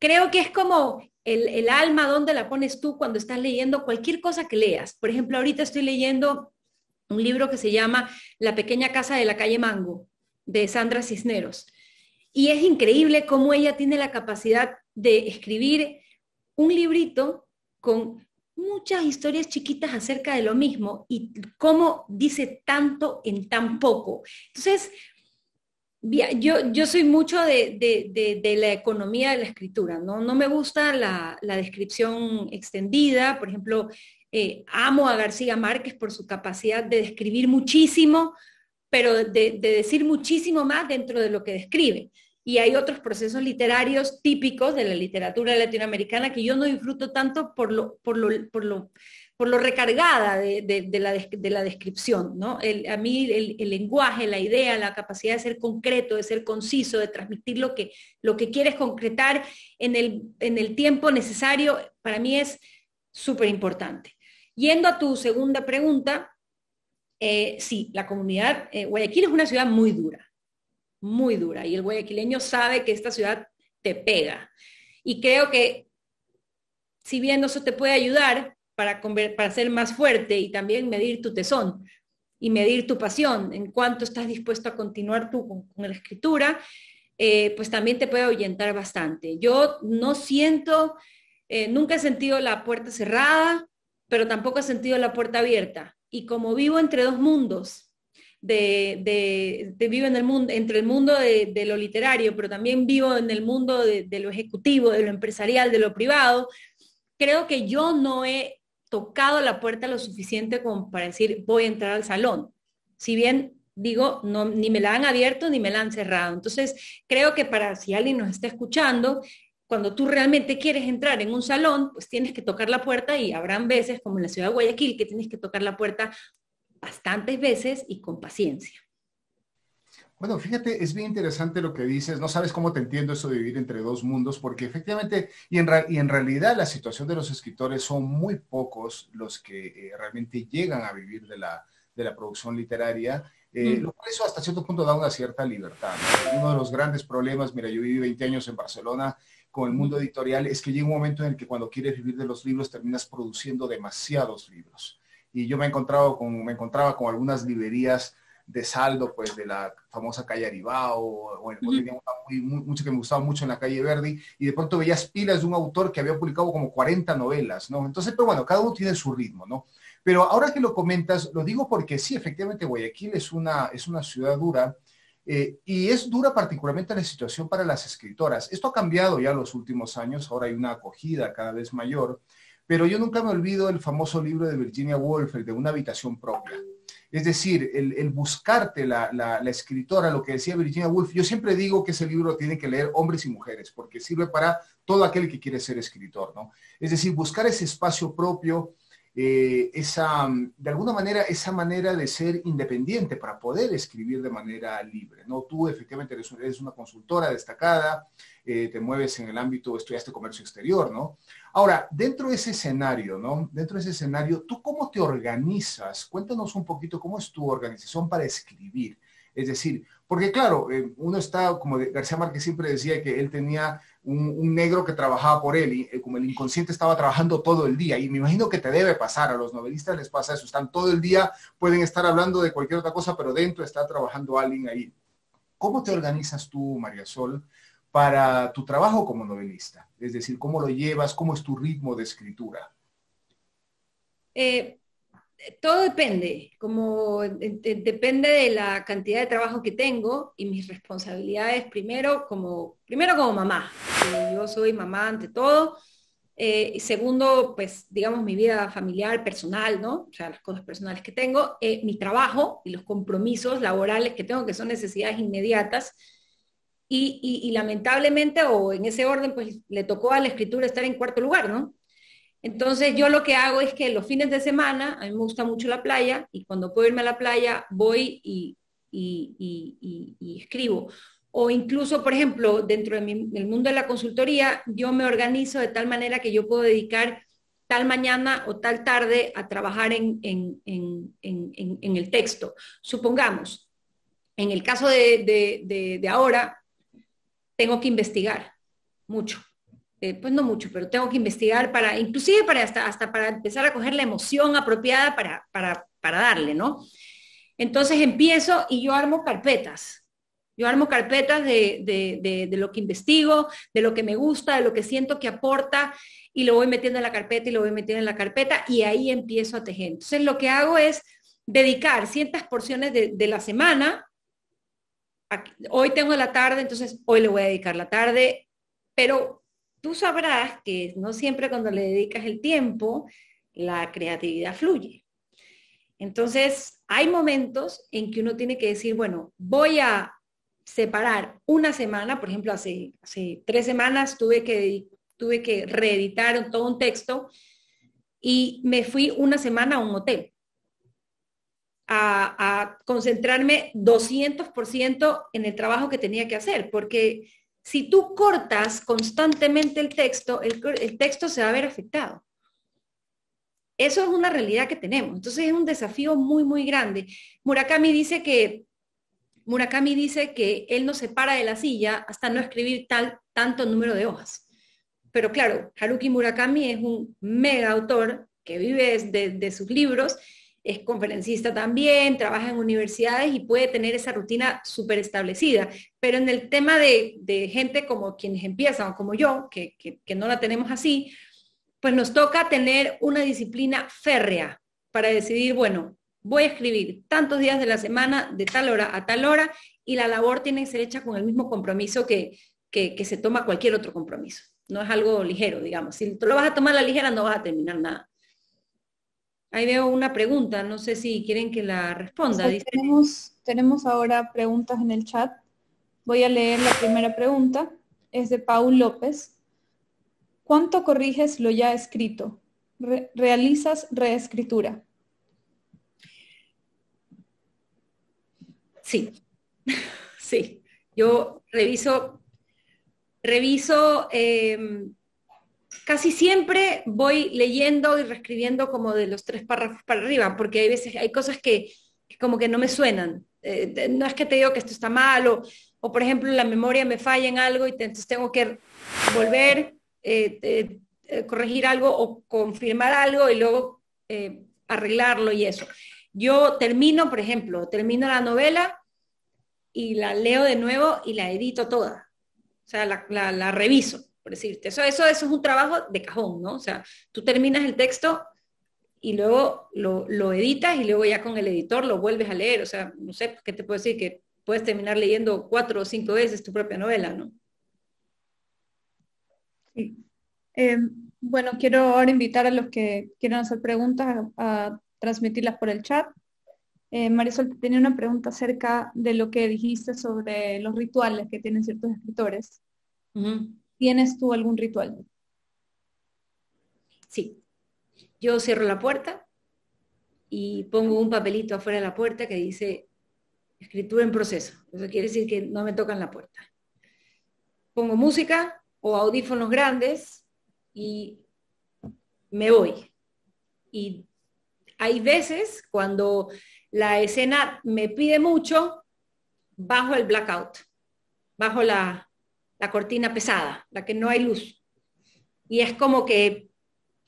creo que es como el, el alma donde la pones tú cuando estás leyendo cualquier cosa que leas. Por ejemplo, ahorita estoy leyendo un libro que se llama La pequeña casa de la calle Mango, de Sandra Cisneros. Y es increíble cómo ella tiene la capacidad de escribir un librito con muchas historias chiquitas acerca de lo mismo y cómo dice tanto en tan poco. Entonces, yo, yo soy mucho de, la economía de la escritura, ¿no? No me gusta la, descripción extendida, por ejemplo, eh, amo a García Márquez por su capacidad de describir muchísimo, pero de, decir muchísimo más dentro de lo que describe y hay otros procesos literarios típicos de la literatura latinoamericana que yo no disfruto tanto por lo, recargada de, la, de la, descripción. ¿no? a mí el, lenguaje, la idea, la capacidad de ser concreto, de ser conciso, de transmitir lo que, quieres concretar en el, en el tiempo necesario, para mí es súper importante. Yendo a tu segunda pregunta, eh, sí, la comunidad, eh, Guayaquil es una ciudad muy dura muy dura y el guayaquileño sabe que esta ciudad te pega. Y creo que si bien eso te puede ayudar para, para ser más fuerte y también medir tu tesón y medir tu pasión, en cuanto estás dispuesto a continuar tú con, la escritura, eh, pues también te puede ahuyentar bastante. Yo no siento, eh, nunca he sentido la puerta cerrada, pero tampoco he sentido la puerta abierta. Y como vivo entre dos mundos, de, vivo en el mundo, entre el mundo de, lo literario, pero también vivo en el mundo de, lo ejecutivo, de lo empresarial, de lo privado, creo que yo no he tocado la puerta lo suficiente como para decir voy a entrar al salón. Si bien digo, no, ni me la han abierto ni me la han cerrado. Entonces, creo que para si alguien nos está escuchando, cuando tú realmente quieres entrar en un salón, pues tienes que tocar la puerta y habrán veces, como en la ciudad de Guayaquil, que tienes que tocar la puerta bastantes veces y con paciencia. Bueno, fíjate, es bien interesante lo que dices. No sabes cómo te entiendo eso de vivir entre dos mundos, porque efectivamente, y en, y en realidad la situación de los escritores son muy pocos los que eh, realmente llegan a vivir de la, de la producción literaria, eh, lo cual eso hasta cierto punto da una cierta libertad. Uno de los grandes problemas, mira, yo viví 20 años en Barcelona con el mundo editorial, es que llega un momento en el que cuando quieres vivir de los libros terminas produciendo demasiados libros y yo me, con, encontraba con algunas librerías de saldo, pues de la famosa calle Aribao, o, tenía mucho que me gustaba mucho en la calle Verdi, y de pronto veías pilas de un autor que había publicado como 40 novelas, ¿no? Entonces, pero bueno, cada uno tiene su ritmo, ¿no? Pero ahora que lo comentas, lo digo porque sí, efectivamente, Guayaquil es una, es una ciudad dura, eh, y es dura particularmente la situación para las escritoras. Esto ha cambiado ya en los últimos años, ahora hay una acogida cada vez mayor, pero yo nunca me olvido del famoso libro de Virginia Woolf, el de una habitación propia. Es decir, el, buscarte la, la, escritora, lo que decía Virginia Woolf, yo siempre digo que ese libro tiene que leer hombres y mujeres, porque sirve para todo aquel que quiere ser escritor, ¿no? Es decir, buscar ese espacio propio, eh, esa, de alguna manera, esa manera de ser independiente para poder escribir de manera libre, ¿no? Tú efectivamente eres, una consultora destacada, eh, te mueves en el ámbito, estudiaste comercio exterior, ¿no? Ahora, dentro de ese escenario, ¿no? Dentro de ese escenario, ¿tú cómo te organizas? Cuéntanos un poquito cómo es tu organización para escribir. Es decir, porque claro, eh, uno está, como García Márquez siempre decía que él tenía un, negro que trabajaba por él y eh, como el inconsciente estaba trabajando todo el día. Y me imagino que te debe pasar, a los novelistas les pasa eso, están todo el día, pueden estar hablando de cualquier otra cosa, pero dentro está trabajando alguien ahí. ¿Cómo te organizas tú, María Sol, para tu trabajo como novelista? Es decir, ¿cómo lo llevas? ¿Cómo es tu ritmo de escritura? Eh, todo depende, como depende de la cantidad de trabajo que tengo y mis responsabilidades primero como, primero como mamá. yo soy mamá ante todo. Eh, segundo, pues digamos mi vida familiar, personal, ¿no? O sea, las cosas personales que tengo, eh, mi trabajo y los compromisos laborales que tengo, que son necesidades inmediatas. Y, lamentablemente, o en ese orden, pues le tocó a la escritura estar en cuarto lugar, ¿no? Entonces yo lo que hago es que los fines de semana, a mí me gusta mucho la playa y cuando puedo irme a la playa voy y, escribo. O incluso, por ejemplo, dentro del mundo de la consultoría, yo me organizo de tal manera que yo puedo dedicar tal mañana o tal tarde a trabajar en, el texto. Supongamos, en el caso de ahora, tengo que investigar mucho eh, pues no mucho, pero tengo que investigar para, inclusive para hasta, hasta para empezar a coger la emoción apropiada para, para, para darle, ¿no? Entonces empiezo y yo armo carpetas. Yo armo carpetas de, de, de, lo que investigo, de lo que me gusta, de lo que siento que aporta y lo voy metiendo en la carpeta y lo voy metiendo en la carpeta y ahí empiezo a tejer. Entonces lo que hago es dedicar ciertas porciones de, la semana. Hoy tengo la tarde, entonces hoy le voy a dedicar la tarde, pero tú sabrás que no siempre cuando le dedicas el tiempo, la creatividad fluye. Entonces, hay momentos en que uno tiene que decir, bueno, voy a separar una semana, por ejemplo, hace, hace tres semanas tuve que, tuve que reeditar todo un texto y me fui una semana a un hotel a, a concentrarme 200% en el trabajo que tenía que hacer, porque si tú cortas constantemente el texto, el, texto se va a ver afectado. Eso es una realidad que tenemos. Entonces es un desafío muy, muy grande. Murakami dice que Murakami dice que él no se para de la silla hasta no escribir tal, tanto número de hojas. Pero claro, Haruki Murakami es un mega autor que vive de, de sus libros es conferencista también, trabaja en universidades y puede tener esa rutina súper establecida. Pero en el tema de, gente como quienes empiezan, como yo, que, no la tenemos así, pues nos toca tener una disciplina férrea para decidir, bueno, voy a escribir tantos días de la semana, de tal hora a tal hora, y la labor tiene que ser hecha con el mismo compromiso que, que se toma cualquier otro compromiso. No es algo ligero, digamos. Si tú lo vas a tomar a la ligera, no vas a terminar nada. Ahí veo una pregunta, no sé si quieren que la responda. tenemos, tenemos ahora preguntas en el chat. Voy a leer la primera pregunta. Es de Paul López. ¿Cuánto corriges lo ya escrito? ¿Realizas reescritura? Sí, sí. Yo reviso, reviso em, casi siempre voy leyendo y reescribiendo como de los tres párrafos para arriba, porque hay veces, hay cosas que, como que no me suenan. Eh, no es que te digo que esto está mal, o, o, por ejemplo la memoria me falla en algo y entonces tengo que volver, eh, eh, corregir algo o confirmar algo y luego arreglarlo y eso. yo termino, por ejemplo, termino la novela y la leo de nuevo y la edito toda. O sea, la, reviso, por decirte. Eso, eso, eso es un trabajo de cajón, ¿no? O sea, tú terminas el texto y luego lo, lo, editas y luego ya con el editor lo vuelves a leer. O sea, no sé qué te puedo decir, que puedes terminar leyendo cuatro o cinco veces tu propia novela, ¿no? Sí. Eh, bueno, quiero ahora invitar a los que quieran hacer preguntas a, transmitirlas por el chat. Eh, Marisol, tenía una pregunta acerca de lo que dijiste sobre los rituales que tienen ciertos escritores. ¿Tienes tú algún ritual? Sí. Yo cierro la puerta y pongo un papelito afuera de la puerta que dice escritura en proceso. Eso quiere decir que no me tocan la puerta. Pongo música o audífonos grandes y me voy. Y hay veces cuando la escena me pide mucho, bajo el blackout, bajo la, cortina pesada, la que no hay luz. Y es como que,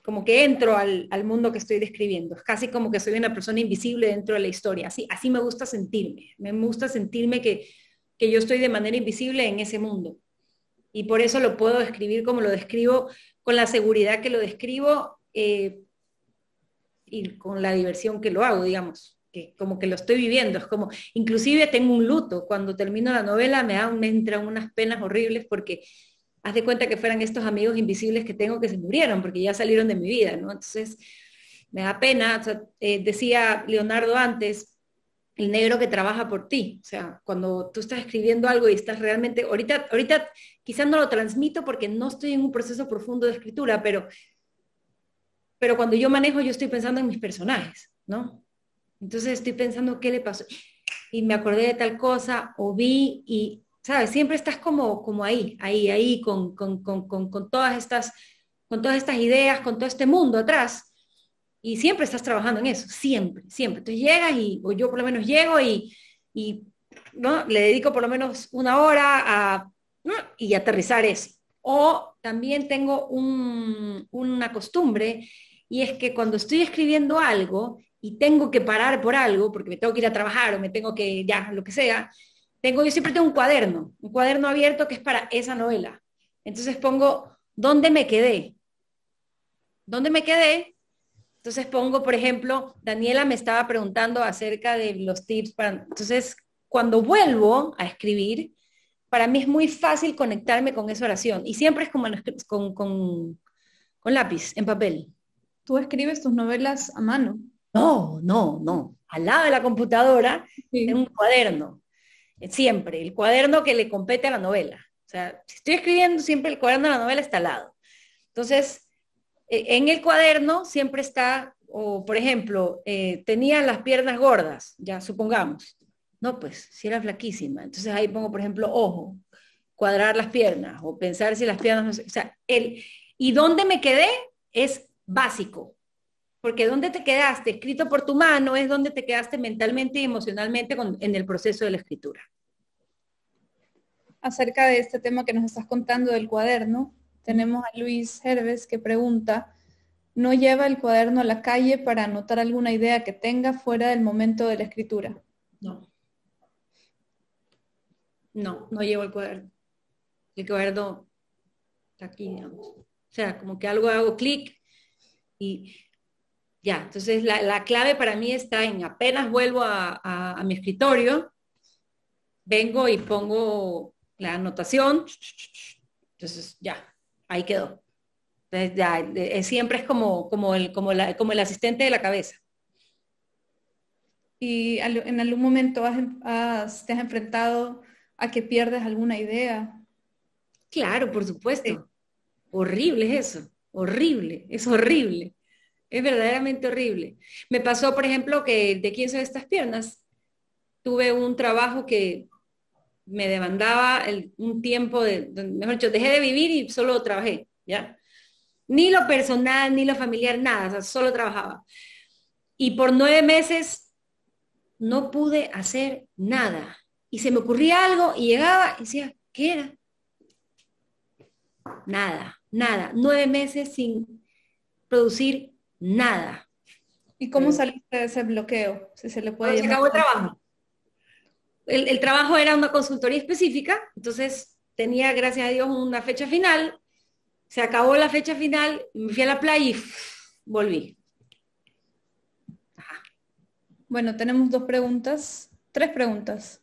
como que entro al, mundo que estoy describiendo. Es casi como que soy una persona invisible dentro de la historia. Así, así me gusta sentirme. Me gusta sentirme que, que yo estoy de manera invisible en ese mundo. Y por eso lo puedo describir como lo describo, con la seguridad que lo describo eh, y con la diversión que lo hago, digamos, que como que lo estoy viviendo, es como, inclusive tengo un luto, cuando termino la novela me, da, me entran unas penas horribles porque haz de cuenta que fueran estos amigos invisibles que tengo que se murieron, porque ya salieron de mi vida, ¿no? Entonces, me da pena, eh, decía Leonardo antes, el negro que trabaja por ti. O sea, cuando tú estás escribiendo algo y estás realmente, ahorita, ahorita quizás no lo transmito porque no estoy en un proceso profundo de escritura, pero pero cuando yo manejo yo estoy pensando en mis personajes, ¿no? Entonces estoy pensando qué le pasó y me acordé de tal cosa o vi y, ¿sabes? Siempre estás como, como ahí, ahí, ahí, con, con, con, con todas estas, con todas estas ideas, con todo este mundo atrás. Y siempre estás trabajando en eso, siempre, siempre. Entonces llegas y, o yo por lo menos llego y, y ¿no? le dedico por lo menos una hora a, y aterrizar eso. O también tengo un, una costumbre y es que cuando estoy escribiendo algo y tengo que parar por algo, porque me tengo que ir a trabajar o me tengo que, ya, lo que sea, tengo, yo siempre tengo un cuaderno, un cuaderno abierto que es para esa novela. Entonces pongo, ¿dónde me quedé? ¿Dónde me quedé? Entonces pongo, por ejemplo, Daniela me estaba preguntando acerca de los tips para... Entonces, cuando vuelvo a escribir, para mí es muy fácil conectarme con esa oración. Y siempre es como con, con, con lápiz, en papel. ¿Tú escribes tus novelas a mano? No, no, no. Al lado de la computadora, en un cuaderno. Siempre, el cuaderno que le compete a la novela. O sea, si estoy escribiendo, siempre el cuaderno de la novela está al lado. Entonces, e, en el cuaderno siempre está, o por ejemplo, eh, tenía las piernas gordas, ya supongamos. No, pues, si era flaquísima. Entonces ahí pongo, por ejemplo, ojo, cuadrar las piernas o pensar si las piernas, o sea, el, y dónde me quedé es básico, porque donde te quedaste escrito por tu mano es donde te quedaste mentalmente y emocionalmente en el proceso de la escritura. Acerca de este tema que nos estás contando del cuaderno, tenemos a Luis Herves que pregunta, ¿no lleva el cuaderno a la calle para anotar alguna idea que tenga fuera del momento de la escritura? No. No, no llevo el cuaderno. El cuaderno está aquí, digamos. O sea, como que algo hago clic y ya, entonces la, clave para mí está en apenas vuelvo a, mi escritorio, vengo y pongo la anotación, entonces ya, ahí quedó. Entonces ya, siempre es como, como, el, como, como el asistente de la cabeza. ¿Y en algún momento has, te has enfrentado a que pierdes alguna idea? Claro, por supuesto. Horrible es eso horrible, es horrible, es verdaderamente horrible. Me pasó, por ejemplo, que de quién son estas piernas, tuve un trabajo que me demandaba un tiempo de, mejor dicho, dejé de vivir y solo trabajé, ¿ya? Ni lo personal, ni lo familiar, nada, solo trabajaba. Y por nueve meses no pude hacer nada. Y se me ocurría algo y llegaba y decía, ¿qué era? Nada nada, nueve meses sin producir nada. ¿Y cómo saliste de ese bloqueo? Si se le puede se acabó el trabajo. El, trabajo era una consultoría específica, entonces tenía, gracias a Dios, una fecha final. Se acabó la fecha final, me fui a la playa y volví. Bueno, tenemos dos preguntas, tres preguntas.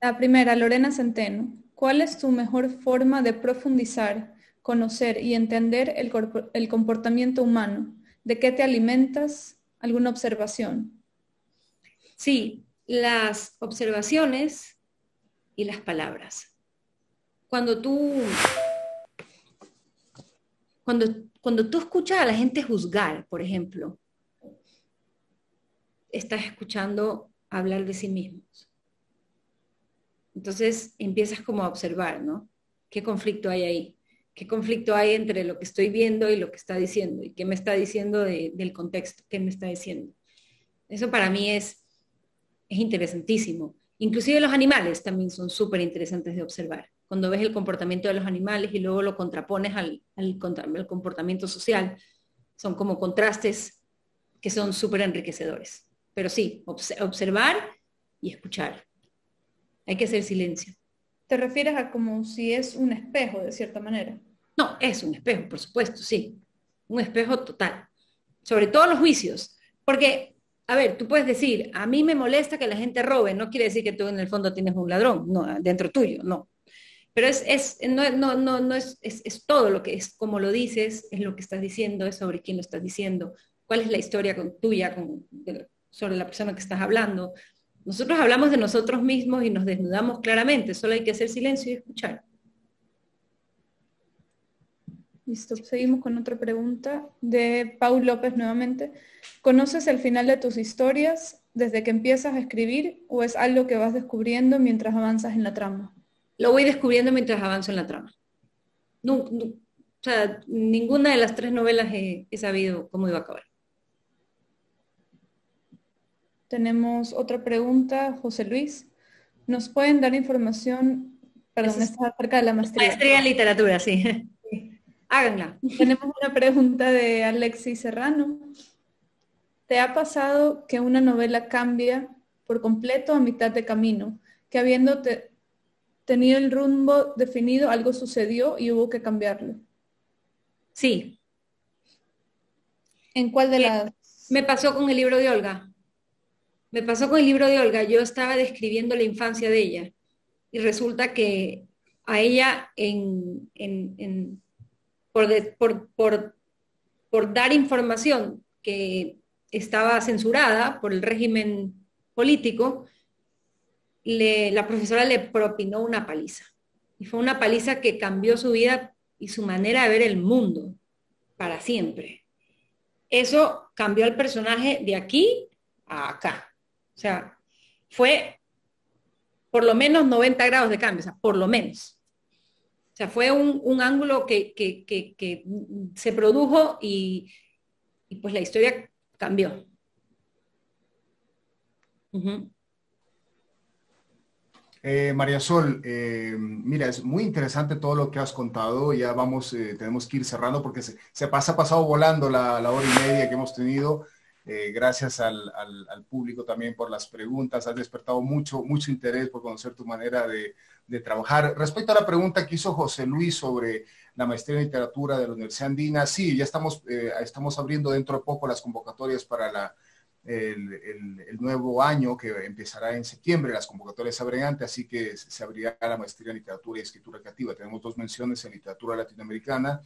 La primera, Lorena Centeno. ¿Cuál es tu mejor forma de profundizar, conocer y entender el, el comportamiento humano? ¿De qué te alimentas? ¿Alguna observación? Sí, las observaciones y las palabras. Cuando tú, cuando, cuando tú escuchas a la gente juzgar, por ejemplo, estás escuchando hablar de sí mismos. Entonces empiezas como a observar, ¿no? ¿Qué conflicto hay ahí? ¿Qué conflicto hay entre lo que estoy viendo y lo que está diciendo? ¿Y qué me está diciendo del contexto? ¿Qué me está diciendo? Eso para mí es es interesantísimo. Inclusive los animales también son súper interesantes de observar. Cuando ves el comportamiento de los animales y luego lo contrapones al, comportamiento social, son como contrastes que son súper enriquecedores. Pero sí, observar y escuchar. Hay que hacer silencio. ¿Te refieres a como si es un espejo, de cierta manera? No, es un espejo, por supuesto, sí. Un espejo total. Sobre todo los juicios. Porque a ver, tú puedes decir, a mí me molesta que la gente robe, no quiere decir que tú en el fondo tienes un ladrón, no, dentro tuyo, no. Pero es, es no, no, no, no es, es, todo lo que es, como lo dices, es lo que estás diciendo, es sobre quién lo estás diciendo, cuál es la historia con, tuya con, sobre la persona que estás hablando. Nosotros hablamos de nosotros mismos y nos desnudamos claramente, solo hay que hacer silencio y escuchar. Listo, seguimos con otra pregunta de Paul López nuevamente. ¿Conoces el final de tus historias desde que empiezas a escribir o es algo que vas descubriendo mientras avanzas en la trama? Lo voy descubriendo mientras avanzo en la trama. No, o sea, ninguna de las tres novelas he, sabido cómo iba a acabar. Tenemos otra pregunta, José Luis. ¿Nos pueden dar información? Perdón, está acerca de la maestría. Maestría en literatura, sí. Háganla. Tenemos una pregunta de Alexis Serrano. ¿Te ha pasado que una novela cambia por completo a mitad de camino? Que habiendo tenido el rumbo definido, algo sucedió y hubo que cambiarlo. Sí. ¿En cuál de las? Me pasó con el libro de Olga. Me pasó con el libro de Olga. Yo estaba describiendo la infancia de ella y resulta que a ella en, en por, dar información que estaba censurada por el régimen político, la profesora le propinó una paliza. Y fue una paliza que cambió su vida y su manera de ver el mundo para siempre. Eso cambió al personaje de aquí a acá. O sea, fue por lo menos 90 grados de cambio, o sea, por lo menos sea, fue un, ángulo que, se produjo y, pues la historia cambió. Eh, María Sol, eh, mira, es muy interesante todo lo que has contado. Ya vamos, eh, tenemos que ir cerrando porque se, pasa, ha pasado volando la, hora y media que hemos tenido. gracias al, al, público también por las preguntas. Has despertado mucho, mucho interés por conocer tu manera de, de trabajar. Respecto a la pregunta que hizo José Luis sobre la maestría en literatura de la Universidad Andina, sí, ya estamos, eh, estamos abriendo dentro de poco las convocatorias para la, el, nuevo año que empezará en septiembre. Las convocatorias abren antes, así que se abrirá la maestría en literatura y escritura creativa. Tenemos dos menciones en literatura latinoamericana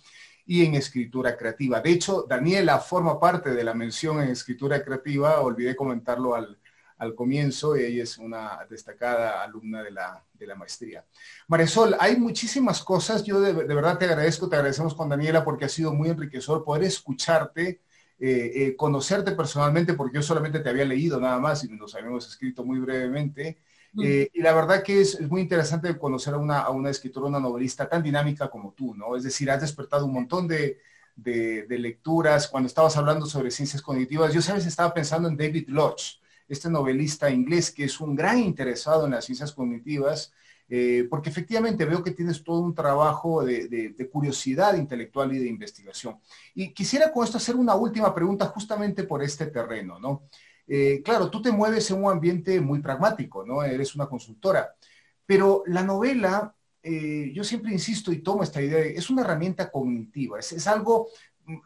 y en escritura creativa. De hecho, Daniela forma parte de la mención en escritura creativa. Olvidé comentarlo al, al comienzo. Ella es una destacada alumna de la, de la maestría. Marisol, hay muchísimas cosas. Yo de, verdad te agradezco, te agradecemos con Daniela porque ha sido muy enriquecedor poder escucharte, eh, eh, conocerte personalmente, porque yo solamente te había leído nada más y nos habíamos escrito muy brevemente. Mm. Eh, y la verdad que es, muy interesante conocer a una, a una escritora, una novelista tan dinámica como tú, ¿no? Es decir, has despertado un montón de, de, de, lecturas. Cuando estabas hablando sobre ciencias cognitivas, yo, sabes, estaba pensando en David Lodge, este novelista inglés que es un gran interesado en las ciencias cognitivas Eh, porque efectivamente veo que tienes todo un trabajo de, curiosidad intelectual y de investigación. Y quisiera con esto hacer una última pregunta justamente por este terreno, ¿no? Eh, claro, tú te mueves en un ambiente muy pragmático, ¿no? Eres una consultora, pero la novela, eh, yo siempre insisto y tomo esta idea, es una herramienta cognitiva, es, algo,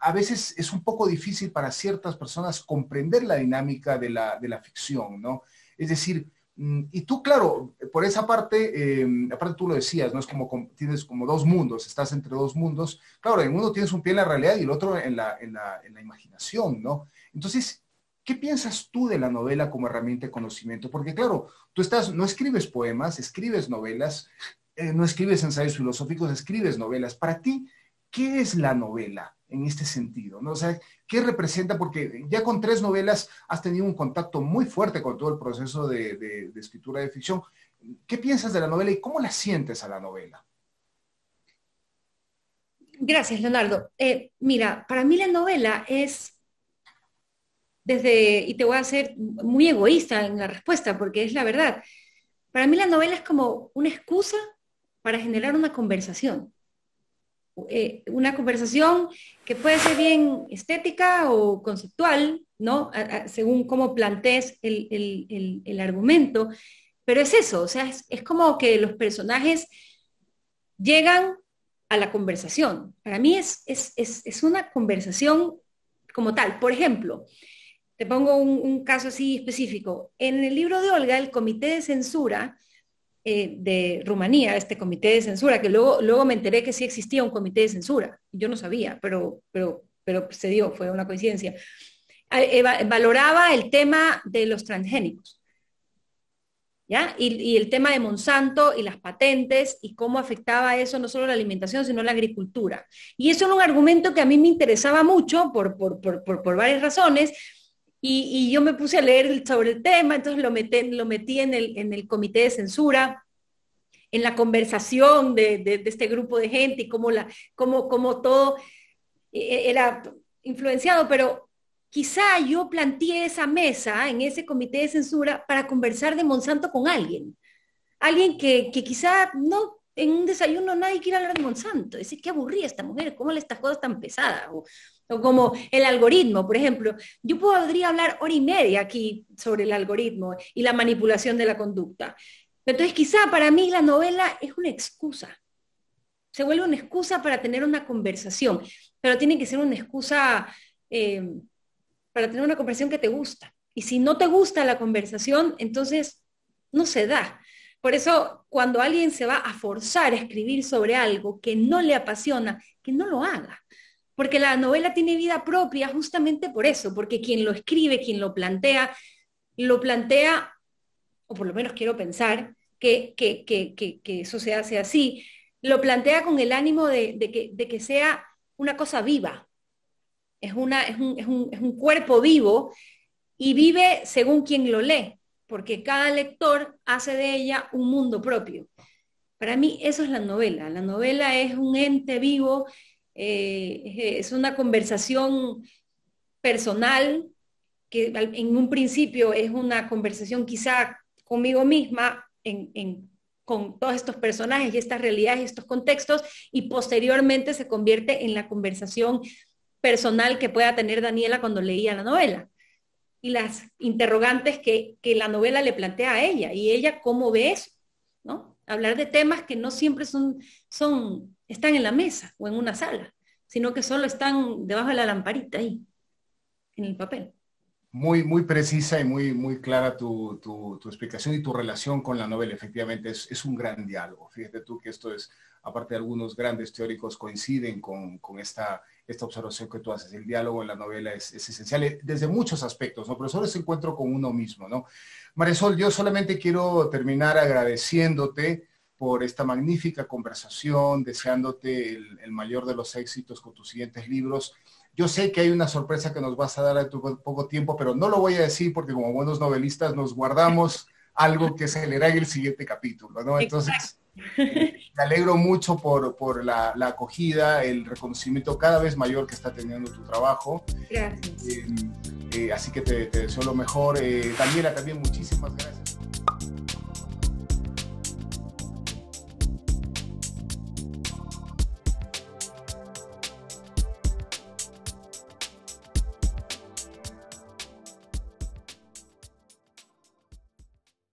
a veces es un poco difícil para ciertas personas comprender la dinámica de la, de la ficción, ¿no? Es decir, Mm, y tú, claro, por esa parte, em, aparte tú lo decías, ¿no? Es como, tienes como dos mundos, estás entre dos mundos. Claro, en uno tienes un pie en la realidad y el otro en la, en la, en la imaginación, ¿no? Entonces, ¿qué piensas tú de la novela como herramienta de conocimiento? Porque claro, tú estás, no escribes poemas, escribes novelas, eh, no escribes ensayos filosóficos, escribes novelas. Para ti, ¿qué es la novela? En este sentido, ¿no? O sea, ¿qué representa? Porque ya con tres novelas has tenido un contacto muy fuerte con todo el proceso de, escritura de ficción. ¿Qué piensas de la novela y cómo la sientes a la novela? Gracias, Leonardo. Eh, mira, para mí la novela es desde, y te voy a ser muy egoísta en la respuesta, porque es la verdad, para mí la novela es como una excusa para generar una conversación. Eh, una conversación que puede ser bien estética o conceptual, ¿no? según cómo plantees el, argumento, pero es eso, o sea, es, como que los personajes llegan a la conversación. Para mí es, es, una conversación como tal. Por ejemplo, te pongo un, caso así específico. En el libro de Olga, el comité de censura eh, de Rumanía, este comité de censura, que luego, luego me enteré que sí existía un comité de censura. Yo no sabía, pero, pero, pero se dio, fue una coincidencia. Eh, valoraba el tema de los transgénicos. ¿Ya? Y, el tema de Monsanto y las patentes y cómo afectaba eso no solo la alimentación, sino la agricultura. Y eso era un argumento que a mí me interesaba mucho por, por, por, por varias razones, y, yo me puse a leer sobre el tema, entonces lo metí, lo metí en, el, en el comité de censura, en la conversación de, este grupo de gente y cómo, la, cómo todo e, e, era influenciado, pero quizá yo planteé esa mesa en ese comité de censura para conversar de Monsanto con alguien. Alguien que, que quizá no, en un desayuno nadie quiere hablar de Monsanto. Decir, qué aburrida esta mujer, cómo le estas cosas tan pesadas. O, como el algoritmo, por ejemplo. Yo podría hablar hora y media aquí sobre el algoritmo y la manipulación de la conducta. Entonces, quizá para mí la novela es una excusa. Se vuelve una excusa para tener una conversación, pero tiene que ser una excusa eh, para tener una conversación que te gusta. Y si no te gusta la conversación, entonces no se da. Por eso, cuando alguien se va a forzar a escribir sobre algo que no le apasiona, que no lo haga. Porque la novela tiene vida propia justamente por eso, porque quien lo escribe, quien lo plantea, lo plantea, o por lo menos quiero pensar, que, eso se hace así, lo plantea con el ánimo de, que, sea una cosa viva, es, una, es, un, es un cuerpo vivo y vive según quien lo lee, porque cada lector hace de ella un mundo propio. Para mí eso es la novela. La novela es un ente vivo eh, es una conversación personal que en un principio es una conversación quizá conmigo misma con todos estos personajes y estas realidades y estos contextos y posteriormente se convierte en la conversación personal que pueda tener Daniela cuando leía la novela y las interrogantes que, que la novela le plantea a ella y ella cómo ve eso, ¿no? Hablar de temas que no siempre son, son están en la mesa o en una sala, sino que solo están debajo de la lamparita ahí, en el papel. Muy, muy precisa y muy, muy clara tu, explicación y tu relación con la novela. Efectivamente, es, un gran diálogo. Fíjate tú que esto es, aparte de algunos grandes teóricos coinciden con, esta, esta observación que tú haces. El diálogo en la novela es, esencial eh, desde muchos aspectos, ¿no? Pero solo ese encuentro con uno mismo, ¿no? Marisol, yo solamente quiero terminar agradeciéndote por esta magnífica conversación, deseándote el, mayor de los éxitos con tus siguientes libros. Yo sé que hay una sorpresa que nos vas a dar a tu poco tiempo, pero no lo voy a decir porque como buenos novelistas nos guardamos algo que se leerá en el siguiente capítulo, ¿no? Entonces, me alegro mucho por, la, acogida, el reconocimiento cada vez mayor que está teniendo tu trabajo. Gracias. Eh, eh, así que te, deseo lo mejor. Eh, Daniela, también muchísimas gracias.